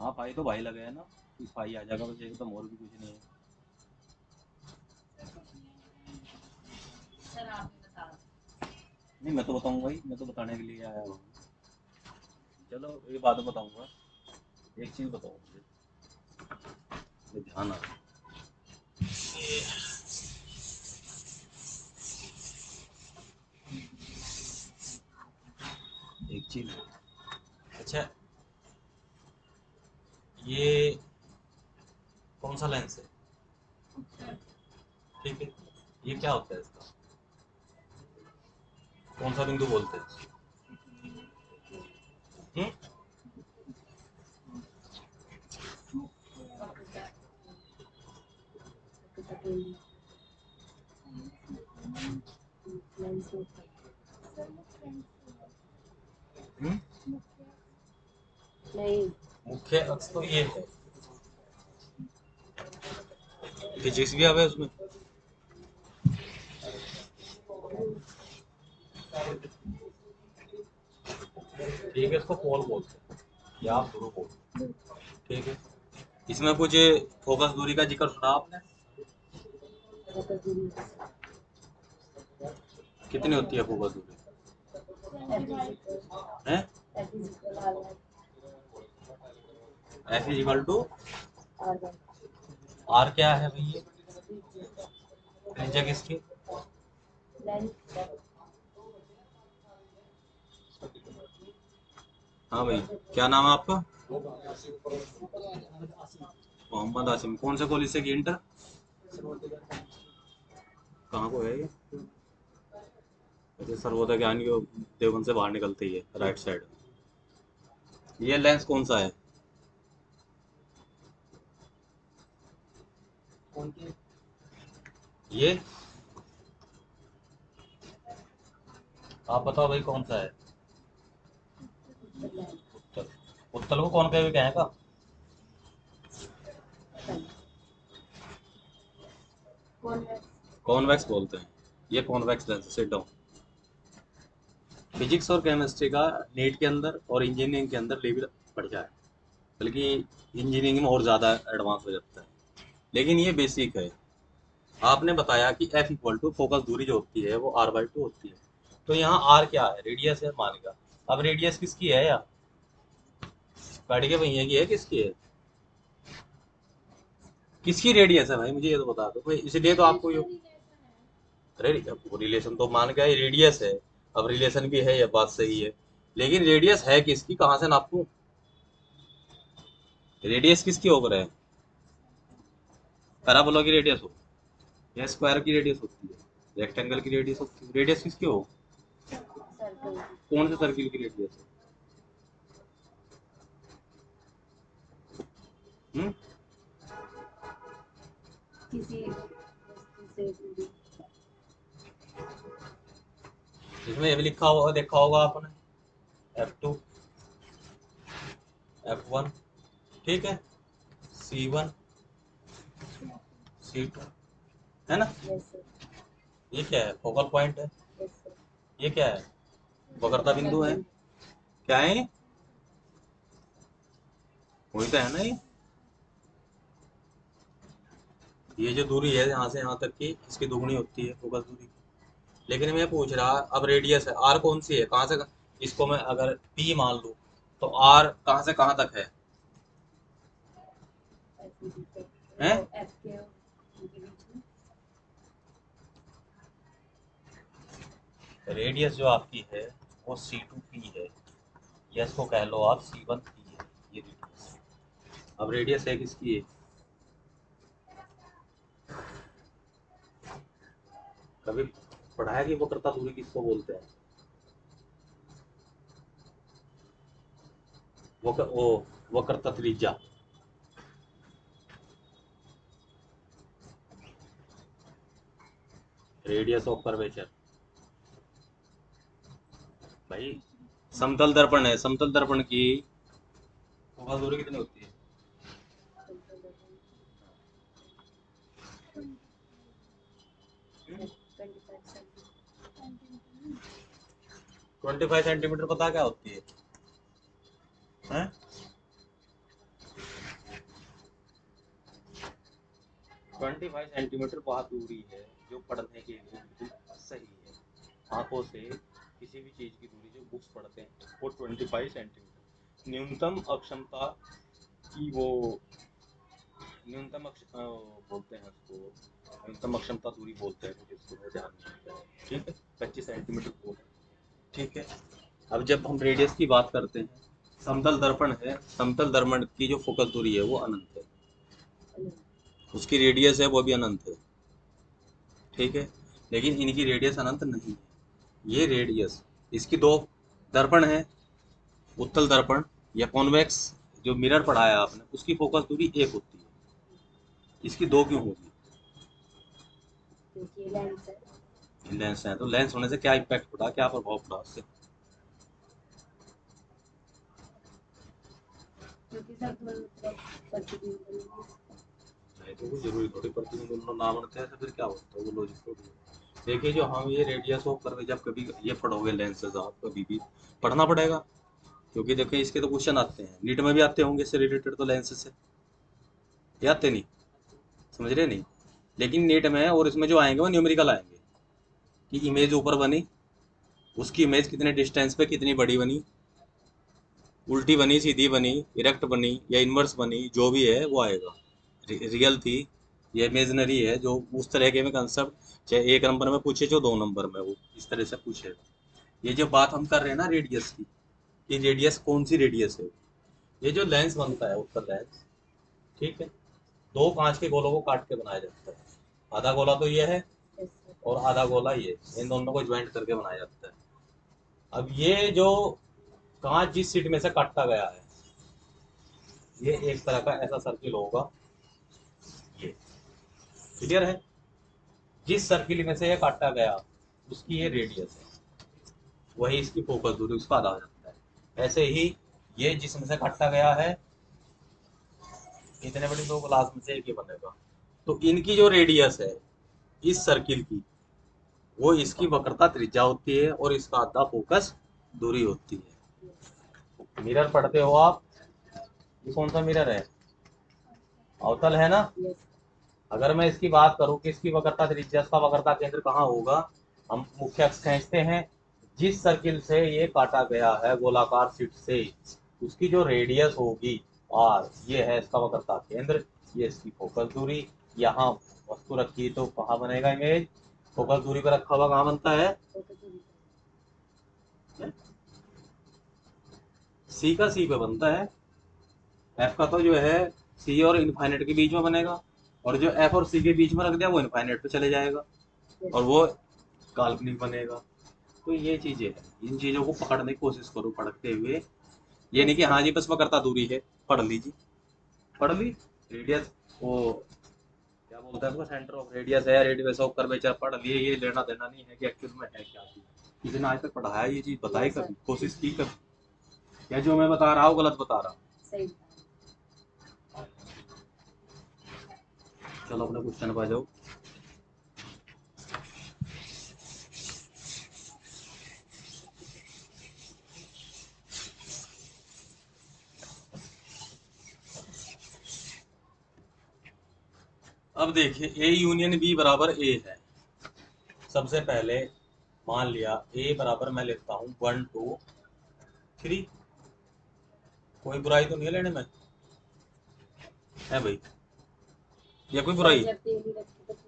हाँ? भाई तो भाई लगे है ना। कि भाई आ जाएगा बस एक तो मोर भी कुछ नहीं है। नहीं मैं तो बताऊँगा ही मैं तो बताने के लिए आया हूँ। चलो ये बात बताऊँगा। एक चीज़ बताओ मुझे। ध्यान आ एक चीज़ अच्छा ये कौन सा लेंस है? ठीक है ये क्या होता है इसका? कौन सा बिंदु बोलते हैं? हम्म? हम्म? नहीं। मुख्य अक्ष तो ये है। फिजिक्स भी आवे उसमें? ठीक है इसको पोल बोलते हैं। या ध्रुव बोलते ठीक है। इसमें कुछ फोकस दूरी का ज़िक्र सुना आपने? कितनी होती है फोकस दूरी? है? F is equal to R क्या है भैया त्रिज्या किसकी? हाँ भाई, क्या नाम है आपका? मोहम्मद आसिम। कौन से कॉलेज से की इंटर कहाँ को है ये? अच्छा सर्वोदय ज्ञान देवबंद से बाहर निकलती है राइट साइड ये लेंस कौन सा है? ये? आप बताओ भाई कौन सा है? उत्तल उत्तल को कौन कहे कहेगा कॉन्वेक्स बोलते हैं। ये convex lens sit down physics और केमिस्ट्री का नेट के अंदर और इंजीनियरिंग के अंदर लेवल बढ़ जाए बल्कि इंजीनियरिंग में और ज़्यादा एडवांस हो जाता है। लेकिन ये बेसिक है। आपने बताया कि एफ़ इक्वल टू फोकस दूरी जो होती है, वो आर बाई टू होती है। तो यहाँ आर क्या है? रेडियस है मानेगा अब रेडियस किसकी है यार? गाड़ी के भैया की है किसकी है? किसकी रेडियस है भाई? मुझे ये तो बता दो। भाई इसलिए तो आपको ये अरे रिलेशन तो मान गया रेडियस है। अब रिलेशन भी है यह बात सही है। लेकिन रेडियस है किसकी? कहाँ से नापू? रेडियस किसकी ओवर है? पैराबोला की रेडियस हो या स्क्वायर की रेडियस होती है रेक्टेंगल की रेडियस होती है। रेडियस किसकी हो? कौन से सर्किल की रेडियस है? हम्म? किसी इसमें ये भी लिखा होगा देखा होगा आपने। एफ़ टू एफ़ वन ठीक है? सी वन सी टू है ना? ये क्या है? फोकल पॉइंट है? ये क्या है? वक्रता बिंदु है? क्या है वही तो है ना ये? ये जो दूरी है यहाँ से यहाँ तक की इसकी दुगनी होती है फोकस दूरी लेकिन मैं पूछ रहा अब रेडियस है। आर कौन सी है? कहाँ से इसको मैं अगर पी मान लूँ तो आर कहाँ से कहाँ तक है? हैं? रेडियस जो आपकी है, वो सी टू पी है। या इसको कह लो आप सी वन पी है। ये रेडियस अब रेडियस है किसकी? है कभी पढ़ाया कि वक्रता दूरी किसको बोलते हैं? वो वो वक्रता त्रिज्या। रेडियस ऑफ़ कर्वेचर भाई, समतल दर्पण है, समतल दर्पण की फोकस दूरी कितनी होती है? ट्वेंटी फाइव सेंटीमीटर पता क्या होती है? हैं? ट्वेंटी फाइव सेंटीमीटर बहुत दूरी है, जो पढ़ने के लिए बिल्कुल सही है। आँखों से किसी भी चीज़ की दूरी जो बुक्स पढ़ते हैं, वो ट्वेंटी फाइव सेंटीमीटर न्यूनतम अक्षमता की वो, न्यूनतम अक्ष बोलते हैं उसको, न्यूनतम अक्षमता दूरी बोलते हैं इसको ध्यान ठीक है? पच्चीस सेंटीमीटर को ठीक है? अब जब हम रेडियस की बात करते हैं, समतल दर्पण है, समतल दर्पण की जो फोकस दूरी है, वो अनंत है। उसकी रेडियस है, वो भी अनंत है। ठीक है? लेकिन इनकी रेडियस अनंत नहीं है। ये रेडियस इसकी दो दर्पण है उत्तल दर्पण या कॉन्वेक्स जो मिरर पढ़ाया आपने उसकी फोकस दूरी एक होती है। इसकी दो क्यों होगी? क्योंकि लेंस है। तो लेंस होने से क्या इम्पैक्ट पड़ा क्या प्रभाव पड़ा उससे? क्योंकि सब प्रतिबिंब बनेंगे नहीं तो ज़रूरी थोड़ी प्रतिबिंब ना बनते हैं तो फिर क्या होता है? वो लॉजिक। देखिए जो हम ये रेडियस ऑफ़ करके जब कभी ये पढ़ोगे लेंसेज आप कभी भी, पढ़ना पड़ेगा। क्योंकि देखिए इसके तो क्वेश्चन आते हैं। नीट में भी आते होंगे इससे रिलेटेड तो लेंसेज से। ये आते नहीं। समझ रहे नहीं? लेकिन नीट में और इसमें जो आएँगे वो न्यूमेरिकल आएँगे। कि इमेज ऊपर बनी, उसकी इमेज कितने डिस्टेंस पे कितनी बड़ी बनी, उल्टी बनी, सीधी बनी इरेक्ट बनी या इनवर्स बनी, जो भी है वो आएगा। रियल थी। ये इमेजनरी है, जो उस तरह के में कंसेप्ट चाहे एक नंबर में पूछे जो दो नंबर में, वो इस तरह से पूछेगा ये जो बात हम कर रहे हैं ना रेडियस की, ये रेडियस कौन सी रेडियस है? ये जो लेंस बनता है उत्तर लेंस ठीक है? दो कांच के गोलों को काट के बनाया जाता है। आधा गोला तो ये है और आधा गोला ये। इन दोनों को ज्वाइंट करके बनाया जाता है। अब ये जो कांच जिस सीट में से काटा गया है, ये एक तरह का ऐसा सर्किल होगा। क्लियर है? जिस सर्किल में से ये काटा गया, उसकी ये रेडियस है। वही इसकी फोकस दूरी, उसका आधा हो जाता है। ऐसे ही ये जिसमें से काटा गया है, इतने बड़ी दो ग्लास में से एक ही बनेगा। तो इनकी जो रेडियस है, इस सर्किल की, वो इसकी वक्रता त्रिज्या होती है और इसका आधा फोकस दूरी होती है। मिरर पढ़ते हो आप? ये कौन सा मिरर है? अवतल है ना? यस अगर मैं इसकी बात करूँ कि इसकी वक्रता त्रिज्या इसका वक्रता केंद्र कहाँ होगा, हम मुख्य अक्ष खींचते हैं, जिस सर्किल से ये काटा गया है, गोलाकार सीट से, उसकी जो रेडियस होगी आर ये है इसका वक्रता केंद्र, ये इसकी फोकस दूरी, यहाँ वस्तु रखी तो कहाँ बनेगा इमेज फोकस दूरी पर रखा हुआ कहाँ बनता है? सी का सी पे बनता है। एफ़ का तो जो है सी और इनफाइनेट के बीच में बनेगा। और जो एफ़ और सी के बीच में रख दिया वो इनफाइनेट पे चले जाएगा। और वो काल्पनिक बनेगा। तो ये चीज़ें हैं। इन चीज़ों को पकड़ने की कोशिश करो पढ़ते हुए। ये नहीं कि हाँ जी बस वक्रता दूरी है। पढ़ लीजिए। पढ़ ली? रेडियस वो क्या बोलता है सेंटर ऑफ़ रेडियस है रेडियस ऑफ़ कर्वेचर पढ़ लिए ये लेना देना नहीं है कि एक्चुअल में है क्या चीज़। किसी ने आज तक पढ़ाया ये चीज़? बताई. कभी? कोशिश की कभी? या जो मैं बता रहा हूँ गलत बता रहा हूँ? चलो अपने क्वेश्चन पर आ जाओ अब देखिए ए यूनियन बी बराबर ए है। सबसे पहले मान लिया ए बराबर मैं लिखता हूँ वन टू थ्री कोई बुराई तो नहीं है लेने में? है भाई। या कोई बुराई?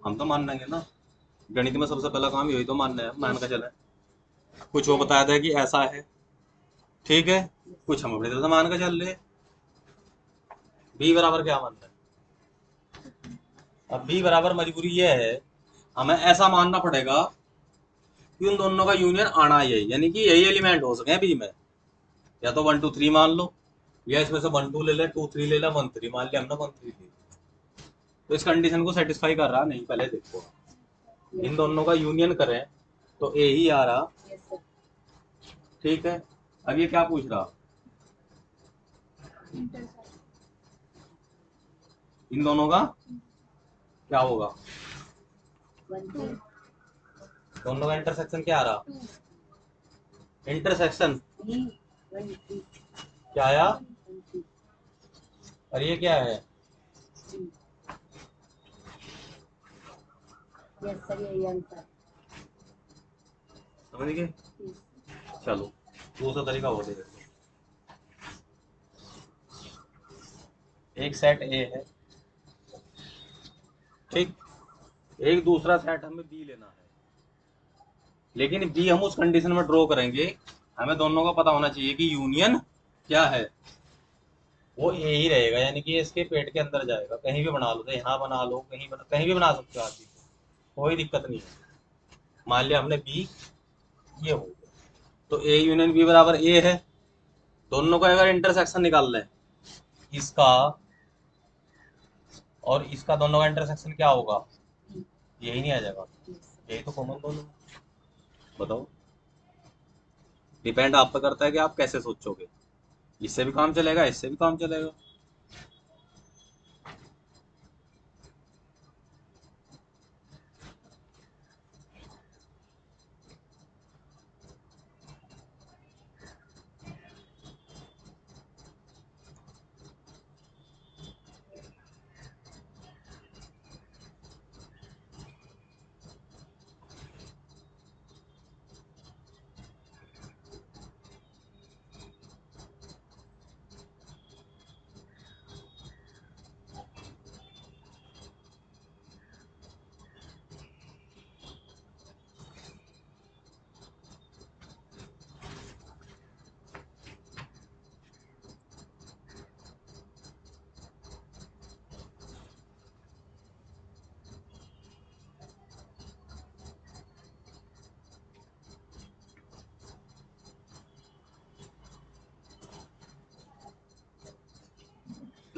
हम तो मान लेंगे ना। गणित में सबसे पहला काम यही तो मानना है। मान का चले कुछ वो बताया था कि ऐसा है। ठीक है? कुछ हम अपनी तरफ़ से मान का चल रहे बी बराबर क्या मानना है? अब बी बराबर मजबूरी ये है हमें ऐसा मानना पड़ेगा कि उन दोनों का यूनियन आना यही यानी कि यही एलिमेंट हो सके बी में। या तो वन टू थ्री मान लो। या इसमें से वन टू ले ले टू थ्री ले ले वन थ्री मान लिया हमने वन थ्री ले। तो इस कंडीशन को सेटिस्फाई कर रहा नहीं पहले देखो। इन दोनों का यूनियन करें तो ए ही आ रहा। ठीक है? अब ये क्या पूछ रहा? इन दोनों का क्या होगा? दोनों का इंटरसेक्शन क्या आ रहा? इंटरसेक्शन क्या आया? और ये क्या है? समझ गए? चलो दूसरा तरीका और एक सेट ए है। ठीक? एक दूसरा सेट हमें बी लेना है। लेकिन बी हम उस कंडीशन में ड्रॉ करेंगे। हमें दोनों का पता होना चाहिए कि यूनियन क्या है। वो ए ही रहेगा, यानी कि इसके पेट के अंदर जाएगा। कहीं भी बना लो तो यहाँ बना लो, कहीं बना, कहीं भी बना सकते हो आप कोई दिक्कत नहीं है। मान लिया हमने बी ये हो तो ए यूनियन बी बराबर ए है। दोनों का अगर इंटरसेक्शन निकाल लें, इसका और इसका दोनों का इंटरसेक्शन क्या होगा? यही नहीं आ जाएगा। यही तो कॉमन दोनों बताओ। डिपेंड आप पर करता है कि आप कैसे सोचोगे। इससे भी काम चलेगा, इससे भी काम चलेगा।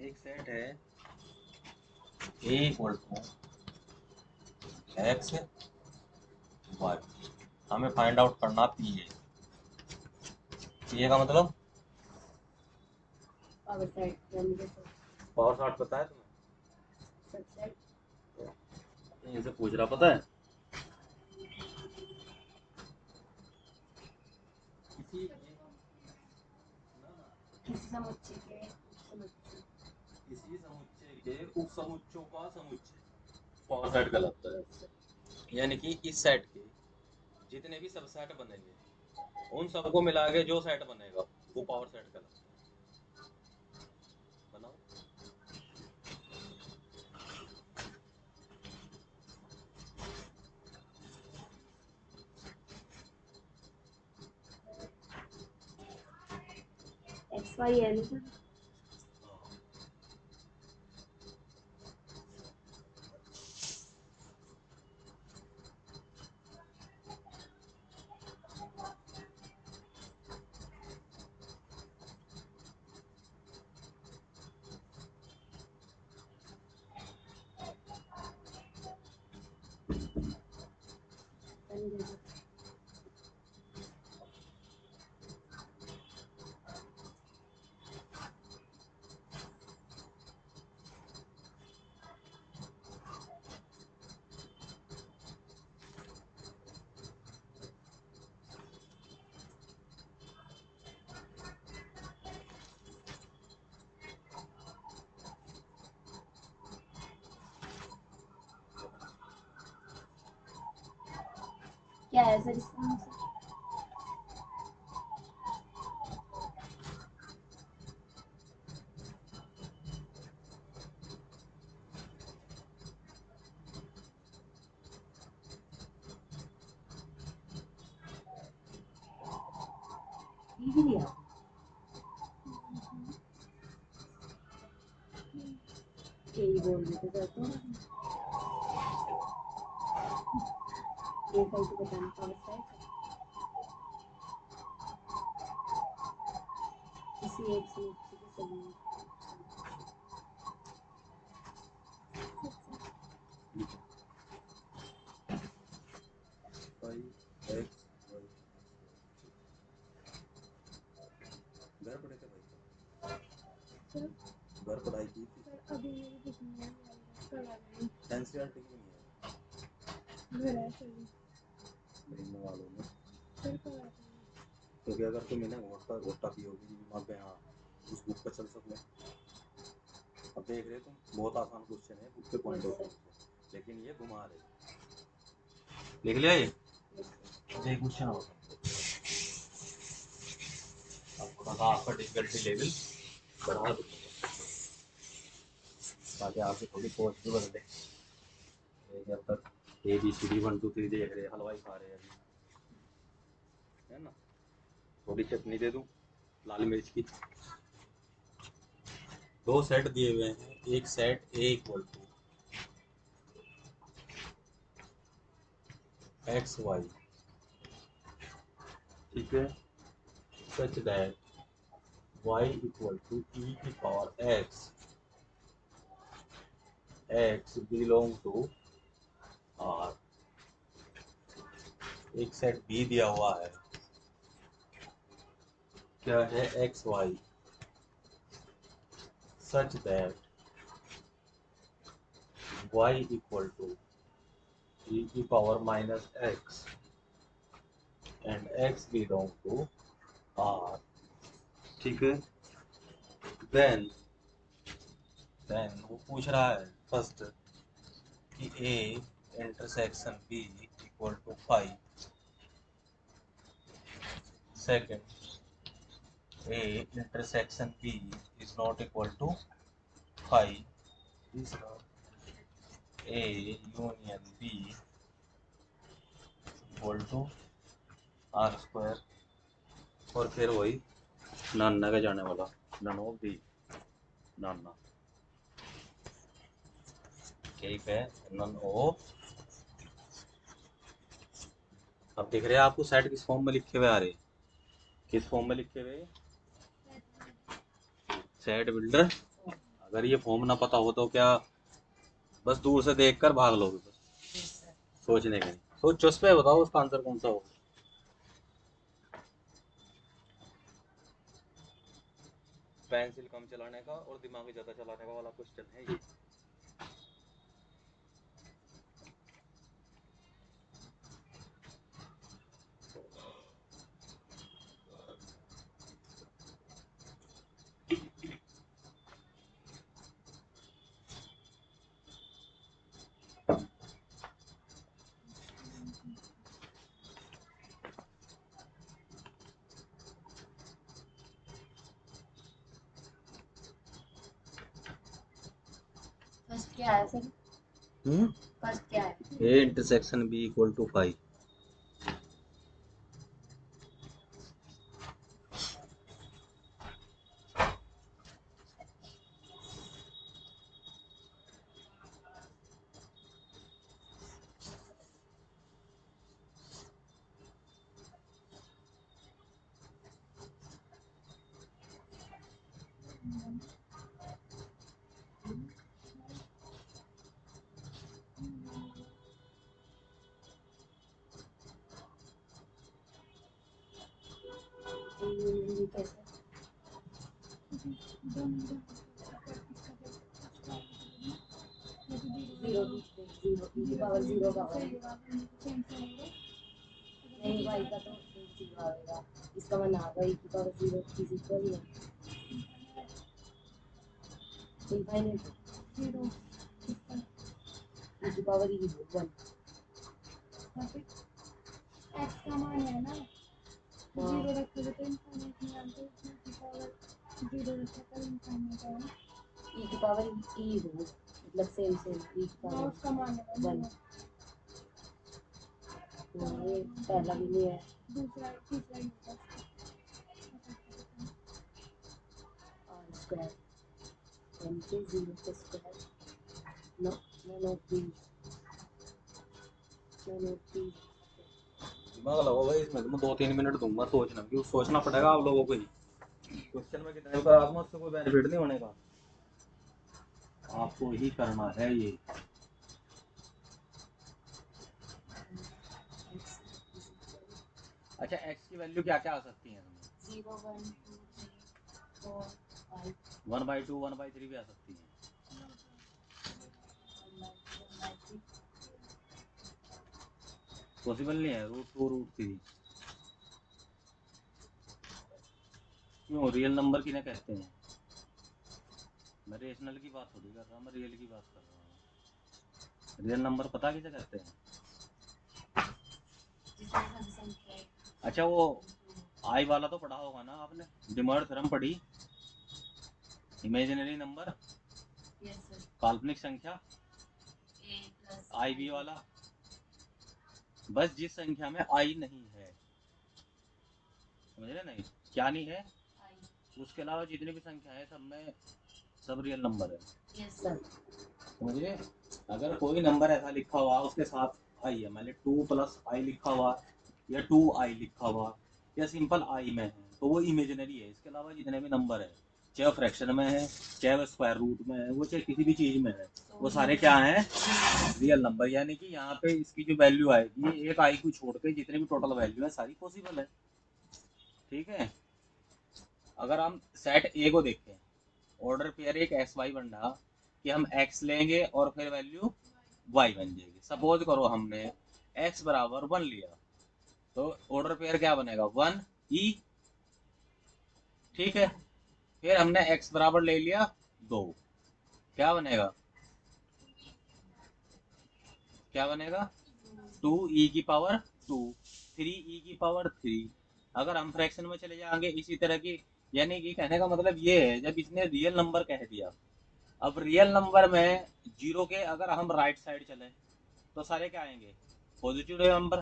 एक सेट है। A equal to x y हमें फाइंड आउट करना पी ए पी ए का मतलब? पावर शॉट पता है तुम्हें? इनसे पूछ रहा पता है किसी किसी समुच्चय के समुच्चय किसी समुच्चय के उप समुच्चयों का समुच्चय पावर सेट कहलाता है यानी कि इस सेट के जितने भी सब सेट बनेंगे, उन सबको मिला के जो सेट बनेगा, वो पावर सेट है बनाओ। X y Deus. क्या है सर इसका आंसर ये भी दिया यही बोल रहे थे सर तो ये कल तो बताना पावर सेट किसी एक समुच्चय के सभी फाइव एक्स वाई घर पढ़े थे भाई सर घर पढ़ाई की थी सर अभी मेरी बुक नहीं है कल आ गई एनसीईआरटी की नहीं है घर है सर खरीदने वालों में सर कल आ गई क्योंकि अगर तुम इन्हें घोटा घोटा पियोगी वहाँ पे हाँ उस बुक पर चल सको। अब देख रहे तुम, बहुत आसान क्वेश्चन है बुक के पॉइंट ऑफ़ व्यू लेकिन ये घुमा रहे लिख लिया ये? अब एक क्वेश्चन और अब आपका डिफिकल्टी लेवल बढ़ा दो। ताकि आपकी थोड़ी सोच भी बदले ये जब तक A B C D one two three देख रहे हलवाई खा रहे हैं है। थोड़ी चटनी दे दूँ लाल मिर्च की। दो सेट दिए हुए हैं एक set A equal to x y ठीक है। Such that y equal to e की power x x belong to R एक सेट बी दिया हुआ है। क्या है x y such that y equal to e power minus x and x belong to R ठीक है? देन देन वो पूछ रहा है फ़र्स्ट कि A intersection B equal to five second a intersection b is not equal to phi. तीसरा a union b equal to r square. और फिर वही नाना का जाने वाला नन दी नाना। ठीक है नन ऑफ़ अब देख रहे हैं आपको सेट किस फॉर्म में लिखे हुए आ रहे किस फॉर्म में लिखे हुए सेट बिल्डर अगर ये फॉर्म ना पता हो तो क्या बस दूर से देखकर भाग लोगे बस? सोचने के सोचो, उस पर बताओ, उसका आंसर कौन सा होगा? पेंसिल कम चलाने का और दिमाग ज़्यादा चलाने का वाला क्वेश्चन है ये फ़र्स्ट क्या है सर हम्म फ़र्स्ट क्या है? A intersection B equal to five zero zero zero power नहीं वाई का तो ज़ीरो आएगा इसका मान आएगा ई की power zero is equal infinite e की पावर ई वन एक्स का मान है ना की पावर ई हो मतलब सेम सेम ई की पावर वन ये पहला भी नहीं है दूसरा तीसरा ही होगा आर स्क्वायर एन के ज़ीरो के square no no no B no no B दिमाग लगाओ भाई इसमें तो मैं दो तीन मिनट दूँगा सोचना क्योंकि सोचना पड़ेगा आप लोगों को ही। क्वेश्चन में आत्मा उससे कोई बेनिफिट नहीं होने का। आपको ही करना है ये। अच्छा एक्स की वैल्यू क्या क्या आ सकती है? One by two one by three भी आ सकती है। पॉसिबल नहीं है रूट टू रूट थ्री क्यों? रियल नंबर किन्हें कहते हैं? मैं रेशनल की बात थोड़ी कर रहा हूँ मैं रियल की बात कर रहा हूँ। रियल नंबर पता किसे कहते हैं? अच्छा वो आई वाला तो पढ़ा होगा ना आपने? डिमर्ड थ्योरम पढ़ी? इमेजिनरी नंबर काल्पनिक संख्या? आई बी वाला? बस जिस संख्या में आई नहीं है। समझ रहे नहीं? क्या नहीं है? उसके अलावा जितनी भी संख्या है सब में सब रियल नंबर है। यस सर समझिए अगर कोई नंबर ऐसा लिखा हुआ उसके साथ आई है मान ली टू प्लस आई लिखा हुआ या टू आई लिखा हुआ या सिंपल आई में है तो वो इमेजिनरी है। इसके अलावा जितने भी नंबर है चाहे फ्रैक्शन में है चाहे वो स्क्वायर रूट में है, वो चाहे किसी भी चीज़ में है, वो सारे क्या है? रियल नंबर यानी कि यहाँ पे इसकी जो वैल्यू आएगी, एक आई को छोड़ के जितने भी टोटल वैल्यू है, सारी पॉसिबल है। ठीक है? अगर हम सेट ए को देखें ऑर्डर पेयर एक एक्स वाई बन रहा कि हम एक्स लेंगे और फिर वैल्यू वाई बन जाएगी। सपोज़ करो हमने एक्स बराबर वन लिया तो ऑर्डर पेयर क्या बनेगा? वन ई ठीक है? फिर हमने एक्स बराबर ले लिया दो। क्या बनेगा? क्या बनेगा? टू ई की पावर टू थ्री ई की पावर थ्री अगर हम फ्रैक्शन में चले जाएँगे, इसी तरह की, यानी कि कहने का मतलब ये है, जब इसने रियल नंबर कह दिया। अब रियल नंबर में ज़ीरो के अगर हम राइट साइड चले तो सारे क्या आएँगे? पॉजिटिव नंबर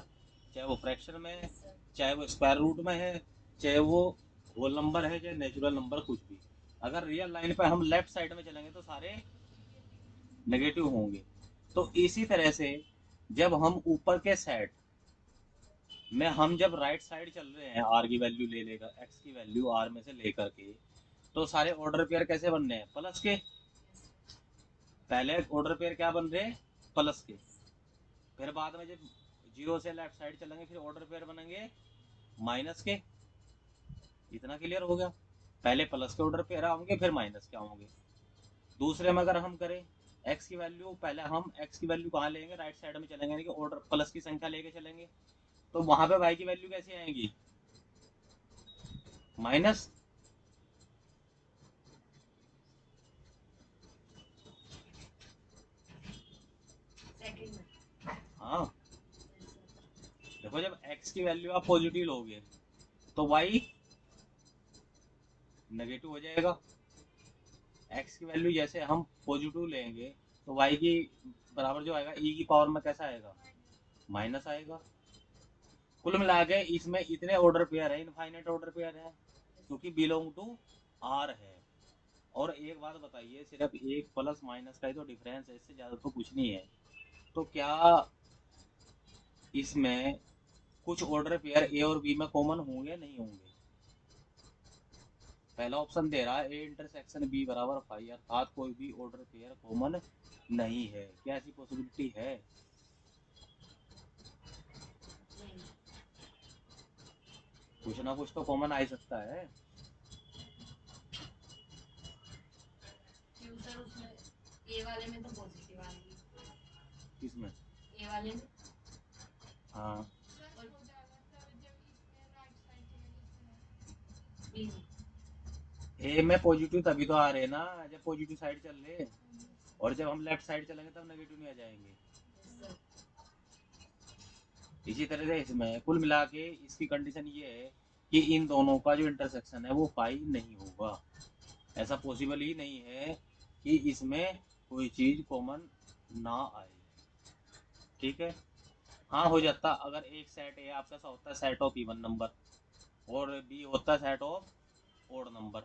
चाहे वो फ्रैक्शन में है, चाहे वो स्क्वायर रूट में है, चाहे वो होल नंबर है चाहे नेचुरल नंबर कुछ भी। अगर रियल लाइन पर हम लेफ़्ट साइड में चलेंगे तो सारे नेगेटिव होंगे। तो इसी तरह से जब हम ऊपर के सेट में हम जब राइट साइड चल रहे हैं आर की वैल्यू ले लेकर एक्स की वैल्यू आर में से लेकर के तो सारे ऑर्डर पेयर कैसे बन रहे हैं? प्लस के। पहले ऑर्डर पेयर क्या बन रहे? हैं प्लस के। फिर बाद में जब ज़ीरो से लेफ़्ट साइड चलेंगे, फिर ऑर्डर पेयर बनेंगे माइनस के। इतना क्लियर हो गया। पहले प्लस के ऑर्डर पेयर आओगे फिर माइनस के आओगे दूसरे में अगर हम करें, x की वैल्यू पहले हम x की वैल्यू कहाँ लेंगे? राइट साइड में चलेंगे, यानी कि ऑर्डर प्लस की संख्या लेके चलेंगे। तो वहाँ पे y की वैल्यू कैसे आएगी? माइनस हाँ। देखो जब x की वैल्यू आप पॉजिटिव लोगे तो y नेगेटिव हो जाएगा। X की वैल्यू जैसे हम पॉजिटिव लेंगे तो y की बराबर जो आएगा e की पावर में कैसा आएगा? माइनस आएगा। कुल मिला के इसमें इतने ऑर्डर पेयर है इनफाइनाइट ऑर्डर पेयर है, क्योंकि बिलोंग टू आर है। और एक बात बताइए, सिर्फ़ एक प्लस माइनस का ही तो डिफरेंस है, इससे ज़्यादा तो कुछ नहीं है। तो क्या इसमें कुछ ऑर्डर पेयर ए और बी में कॉमन होंगे नहीं होंगे? पहला ऑप्शन दे रहा है ए इंटरसेक्शन बी बराबर फाइव अर्थात कोई भी ऑर्डर पेयर कॉमन नहीं है। क्या ऐसी पॉसिबिलिटी है? कुछ ना कुछ तो कॉमन आ ही सकता है। उसमें वाले में तो पॉजिटिव आएगी किसमें? ए वाले में? हाँ। ए में पॉजिटिव तभी तो आ रहे हैं ना, जब पॉजिटिव साइड चल रहे और जब हम लेफ़्ट साइड चलेंगे, तब नेगेटिव नहीं आ जाएँगे। इसी तरह से इसमें कुल मिला के इसकी कंडीशन ये है कि इन दोनों का जो इंटरसेक्शन है, वो फाइव नहीं होगा। ऐसा पॉसिबल ही नहीं है कि इसमें कोई चीज़ कॉमन ना आए। ठीक है? हाँ हो जाता। अगर एक सेट ए आपका सा होता है सेट ऑफ़ इवन नंबर और बी होता है सेट ऑफ़ ओड नंबर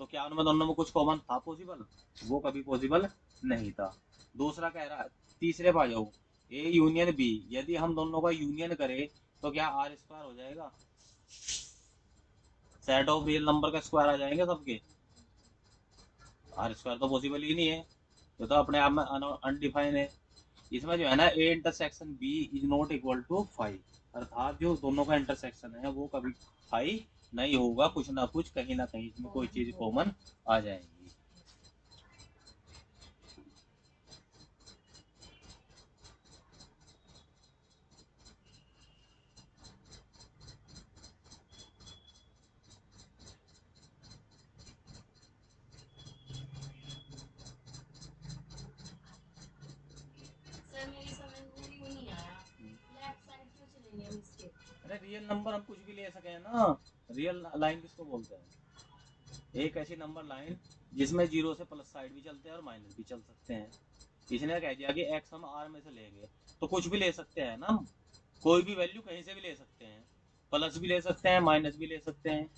तो क्या उनमें दोनों में कुछ कॉमन था पॉसिबल वो कभी पॉसिबल नहीं था। दूसरा कह रहा तीसरे पा जाओ। ए यूनियन बी यदि हम दोनों का यूनियन करें तो क्या आर स्क्वायर हो जाएगा? सेट ऑफ़ रियल नंबर का स्क्वायर आ जाएँगे सबके। आर स्क्वायर तो पॉसिबल ही नहीं है। ये तो अपने आप में अनडिफाइन है। इसमें जो है ना A intersection B is not equal to five अर्थात जो दोनों का इंटरसेक्शन है, वो कभी फाइव नहीं होगा कुछ ना कुछ कहीं ना कहीं इसमें कोई चीज़ कॉमन आ जाएगी। सर मेरी समझ में क्यों नहीं आया। लेफ़्ट साइड क्यों चलेंगे हम इसके? अरे रियल नंबर हम कुछ भी ले सके हैं ना। रियल लाइन किसको बोलते हैं? एक ऐसी नंबर लाइन जिसमें ज़ीरो से प्लस साइड भी चलते हैं और माइनस भी चल सकते हैं। किसी ने कह दिया कि एक्स हम आर में से लेंगे तो कुछ भी ले सकते हैं ना कोई भी वैल्यू कहीं से भी ले सकते हैं। प्लस भी ले सकते हैं माइनस भी ले सकते हैं।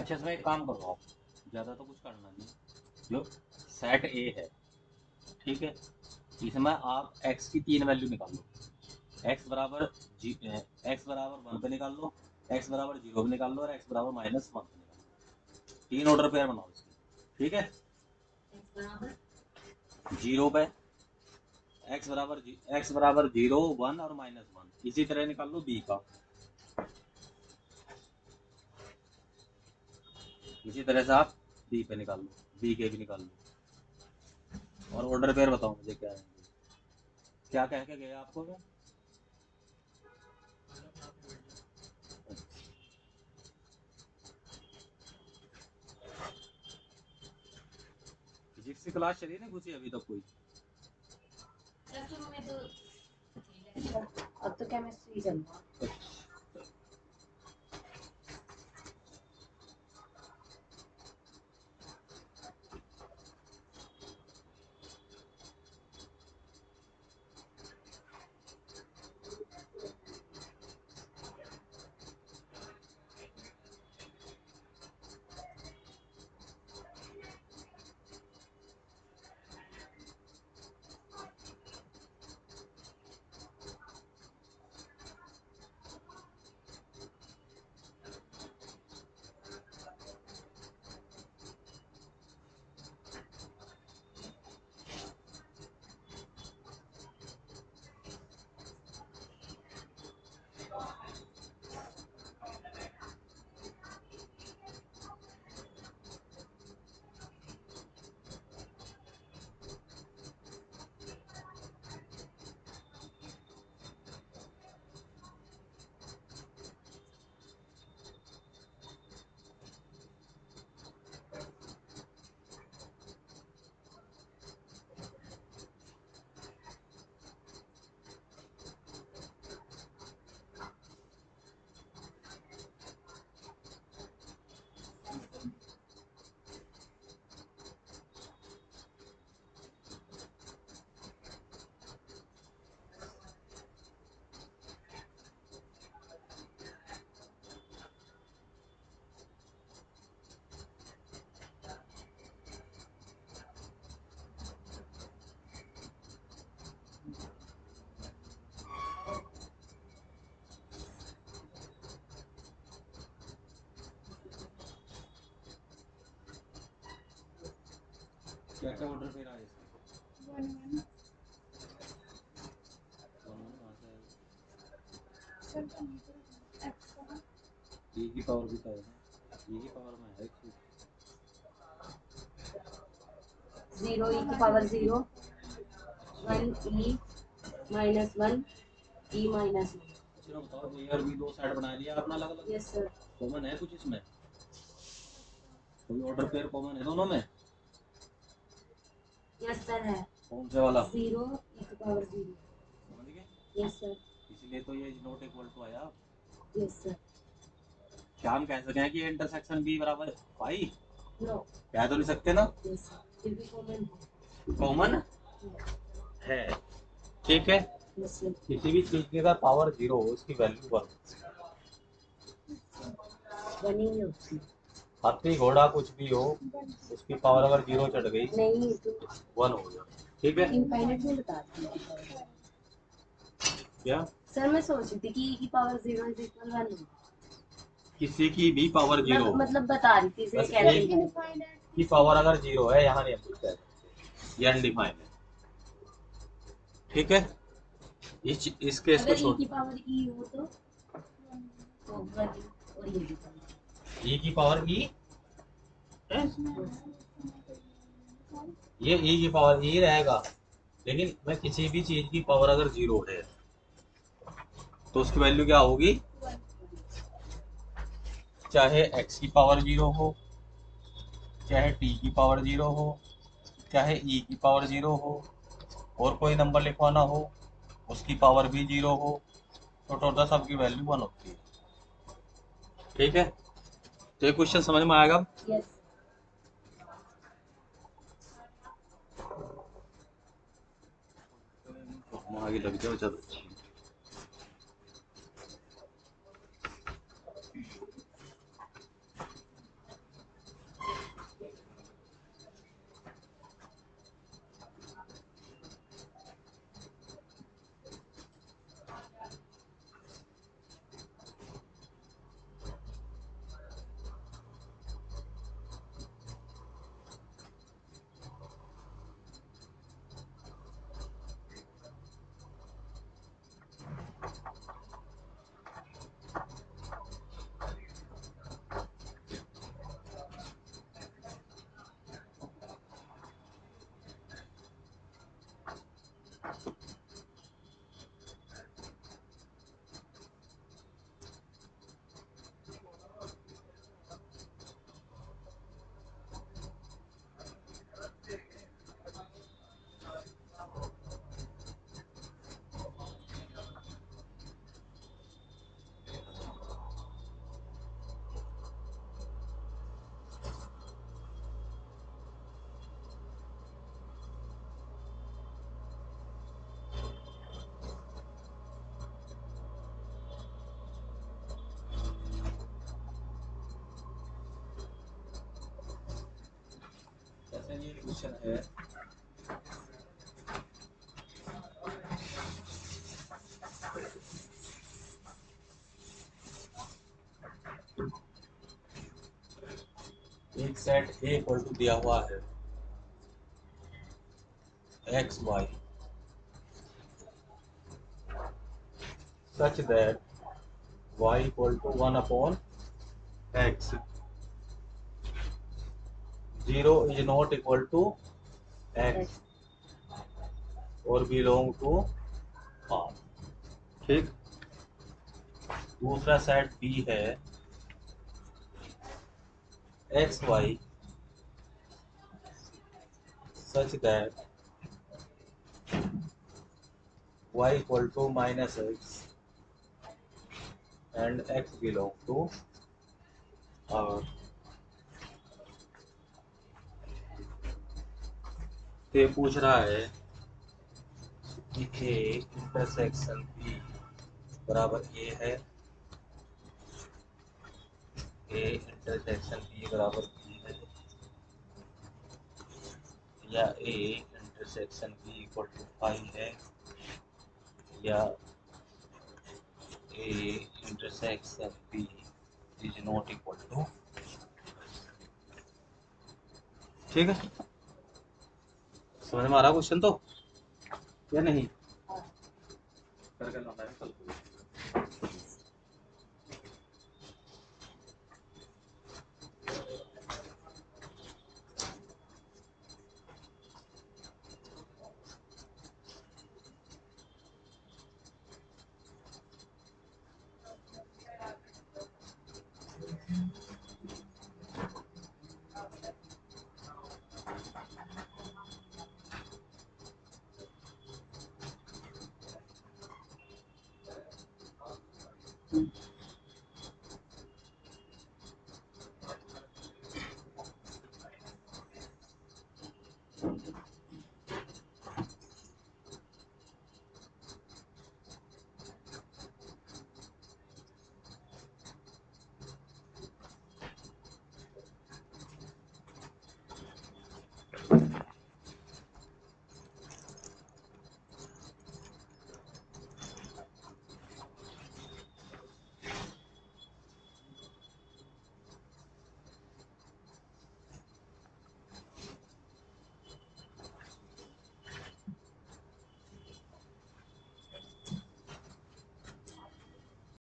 अच्छा इसमें एक काम करो आप। ज़्यादा तो कुछ करना नहीं। जो सेट ए है। ठीक है? इसमें आप x की तीन वैल्यू निकाल लो। X बराबर जी एक्स बराबर वन पे निकाल लो। X बराबर ज़ीरो पे निकाल लो और x बराबर माइनस वन पे निकाल लो। तीन ऑर्डर पेयर बनाओ इसके। ठीक है? ज़ीरो पे। एक्स बराबर एक्स बराबर ज़ीरो वन और माइनस वन इसी तरह निकाल लो बी का। इसी तरह से आप बी पे निकाल लो बी के भी निकाल लो। और ऑर्डर पेयर बताओ मुझे क्या है। क्या कह के गया आपको मैं? फिजिक्स की क्लास चली नहीं घुसी अभी तक कोई? तो अब तो केमिस्ट्री चल रहा। क्या क्या ऑर्डर इसके वन वन से सर कंप्यूटर एक्स की पावर भी तो है। ना ई की पावर में है। एक ज़ीरो ई की power zero one e minus one e minus one चलो बताओ ए और बी दो साइड बना लिया आपने अलग अलग यस सर कॉमन है कुछ इसमें? कोई ऑर्डर पेयर कॉमन है दोनों में? सर है। कौन से वाला? Zero power zero. समझ गए? यस सर इसीलिए तो ये नोट इक्वल टू आया। यस सर क्या हम कह सके हैं कि इंटरसेक्शन बी बराबर फाइव नो कह तो नहीं सकते ना? कॉमन कॉमन है। ठीक है। किसी भी चीज़ की अगर पावर ज़ीरो हो उसकी वैल्यू वन ही। होती। हाथी घोड़ा कुछ भी हो उसकी पावर अगर ज़ीरो चढ़ गई वन हो गया। ठीक है? क्या? सर मैं सोच रही थी कि की power zero is equal one किसी की भी पावर ज़ीरो मतलब बता रही थी इसे कैसे एक- की पावर अगर ज़ीरो है यहाँ नहीं पूछता है ये अनडिफाइंड है। ठीक है? इस इस केस को छोड़। की पावर ई हो तो तो और ये पावर ई की पावर ई ये ई की पावर ई रहेगा। लेकिन मैं किसी भी चीज़ की पावर अगर ज़ीरो है तो उसकी वैल्यू क्या होगी? चाहे एक्स की पावर ज़ीरो हो, चाहे टी की पावर ज़ीरो हो, चाहे ई की पावर ज़ीरो हो, और कोई नंबर लिखवाना हो, उसकी पावर भी ज़ीरो हो तो टोटल सबकी वैल्यू वन होती है। ठीक है? तो ये क्वेश्चन समझ में आएगा? आगे लग जाओ ज़्यादा अच्छी इक्वल टू दिया हुआ है। X y such that y equal to one upon x zero is not equal to x और बिलोंग टू आर ठीक। दूसरा सेट बी है। X y such that y equal to minus x and x belong to R. ये पूछ रहा है कि A intersection B बराबर ए है ए इंटरसेक्शन बी बराबर बी है या A intersection B equal to five है या A intersection B is not equal to ठीक है? समझ में आ रहा क्वेश्चन तो? या नहीं? करके लौटा है